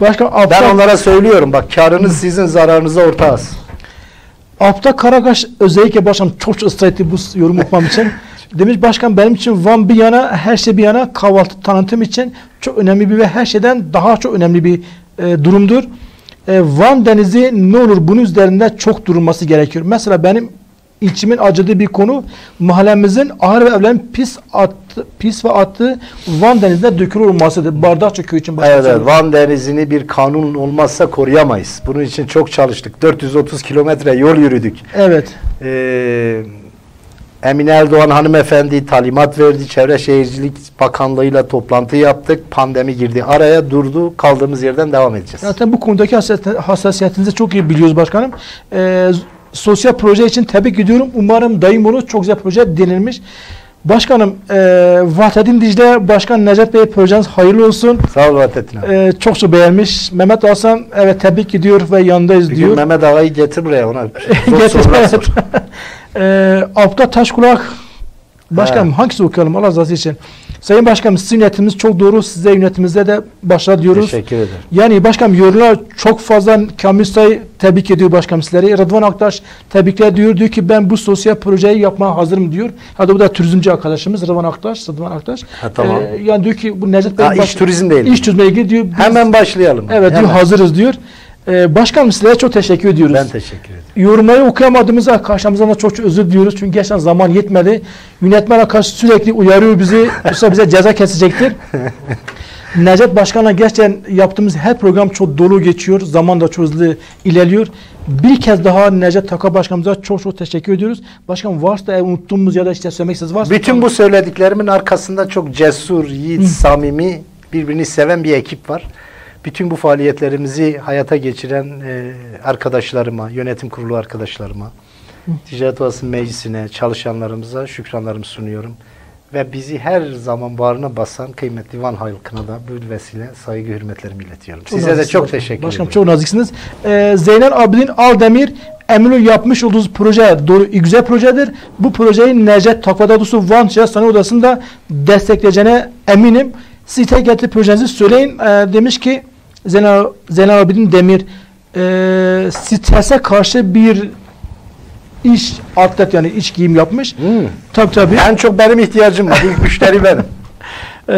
Başkan Ben onlara söylüyorum bak karınız sizin zararınıza ortağız. Abda Karakaş özellikle başkanım çok çok ısrar etti bu yorum yapmam için. Demiş başkan benim için Van bir yana her şey bir yana kahvaltı tanıtım için çok önemli bir ve her şeyden daha çok önemli bir e, durumdur. E, Van Denizi ne olur bunun üzerinde çok durulması gerekiyor. Mesela benim ilçimin acıdığı bir konu mahallemizin ahır ve evlerin pis attı, pis ve attığı Van Denizi'ne dökülür olmasıdır. Bardakçı köyü için Evet, evet, söylüyorum. Van Denizi'ni bir kanun olmazsa koruyamayız. Bunun için çok çalıştık. 430 kilometre yol yürüdük. Evet. Ee, Emine Erdoğan hanımefendi talimat verdi. Çevre Şehircilik Bakanlığı'yla toplantı yaptık. Pandemi girdi araya durdu. Kaldığımız yerden devam edeceğiz. Zaten bu konudaki hassasiyet- hassasiyetinizi çok iyi biliyoruz başkanım. Ee, sosyal proje için tebrik ediyorum. Umarım daim olur. Çok güzel proje denilmiş. Başkanım, e, Vahdettin Dicle Başkan Necdet Bey projeniz hayırlı olsun. Sağ ol Vahdettin abi. E, çok çok beğenmiş. Mehmet Hasan evet tebrik ediyor ve yanındayız Bir gün diyor. Mehmet Ağa'yı getir buraya ona. Getir, sor. e, Abda Taşkulak Başkanım hangisi okuyalım Allah razı için. Sayın Başkanım sizin yönetiminiz çok doğru. Size yönetimimizde de başarı diyoruz. Teşekkür ederim. Yani başkanım yorumlar çok fazla Kamil Say tebrik ediyor başkanım sizleri. Rıdvan Aktaş tebrikler diyor. Diyor ki ben bu sosyal projeyi yapmaya hazırım diyor. Hadi bu da turizmci arkadaşımız Rıdvan Aktaş. Rıdvan Aktaş. Ha, tamam. Ee, yani diyor ki bu Necdet Bey Ha, iş turizmle ilgili. İş turizmle ilgili diyor. Biz- Hemen başlayalım. Evet diyor Hemen. hazırız diyor. Ee, başkanım sizlere çok teşekkür ediyoruz. Ben teşekkür ederim. Yorumları okuyamadığımızda karşımızdan da çok çok özür diliyoruz. Çünkü gerçekten zaman yetmedi. Yönetmen arkadaş sürekli uyarıyor bizi. Yoksa bize ceza kesecektir. Necdet Başkan'la gerçekten yaptığımız her program çok dolu geçiyor. Zaman da çok hızlı ilerliyor. Bir kez daha Necdet Taka Başkanımıza çok çok teşekkür ediyoruz. Başkan varsa eğer unuttuğumuz ya da işte söylemek istediğiniz varsa. Bütün bu söylediklerimin arkasında çok cesur, yiğit, samimi, birbirini seven bir ekip var. Bütün bu faaliyetlerimizi hayata geçiren e, arkadaşlarıma, yönetim kurulu arkadaşlarıma, Ticaret Odası Meclisi'ne, çalışanlarımıza şükranlarımı sunuyorum. Ve bizi her zaman bağrına basan kıymetli Van halkına da bu vesile saygı hürmetlerimi iletiyorum. Çok Size de çok başkanım. teşekkür Başkanım ederim. çok naziksiniz. Ee, Zeynel Abidin Aldemir Eminönü yapmış olduğunuz proje doğru güzel projedir. Bu projeyi Necdet Takvadadosu Van Ticaret Sanayi Odası'nda destekleyeceğine eminim. Siz tek etli projenizi söyleyin. Ee, demiş ki Zeynel, Demir e, strese karşı bir iş atlet yani iç giyim yapmış. Hmm. Tabii tabii. En çok benim ihtiyacım var. İlk müşteri benim. Ee,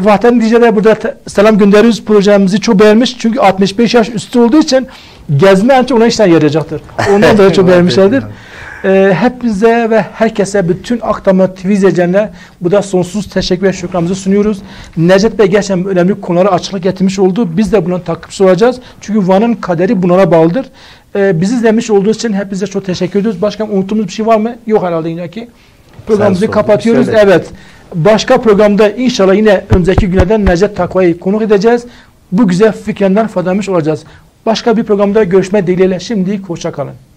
Vahden Dicle'de burada selam gönderiyoruz. Projemizi çok beğenmiş. Çünkü 65 yaş üstü olduğu için gezme en çok ona işten yarayacaktır. Ondan dolayı çok beğenmişlerdir. Ee, hepinize ve herkese bütün Akdam'a TV izleyicilerine bu da sonsuz teşekkür ve şükranımızı sunuyoruz. Necdet Bey gerçekten önemli konulara açıklık getirmiş oldu. Biz de bunun takipçisi olacağız. Çünkü Van'ın kaderi bunlara bağlıdır. Ee, bizi izlemiş olduğunuz için hepinize çok teşekkür ediyoruz. Başkan unuttuğumuz bir şey var mı? Yok herhalde yine ki. Programımızı kapatıyoruz. söyle. Evet. Başka programda inşallah yine önümüzdeki günlerden Necdet Takva'yı konuk edeceğiz. Bu güzel fikirlerinden faydalanmış olacağız. Başka bir programda görüşme dileğiyle şimdilik hoşça kalın.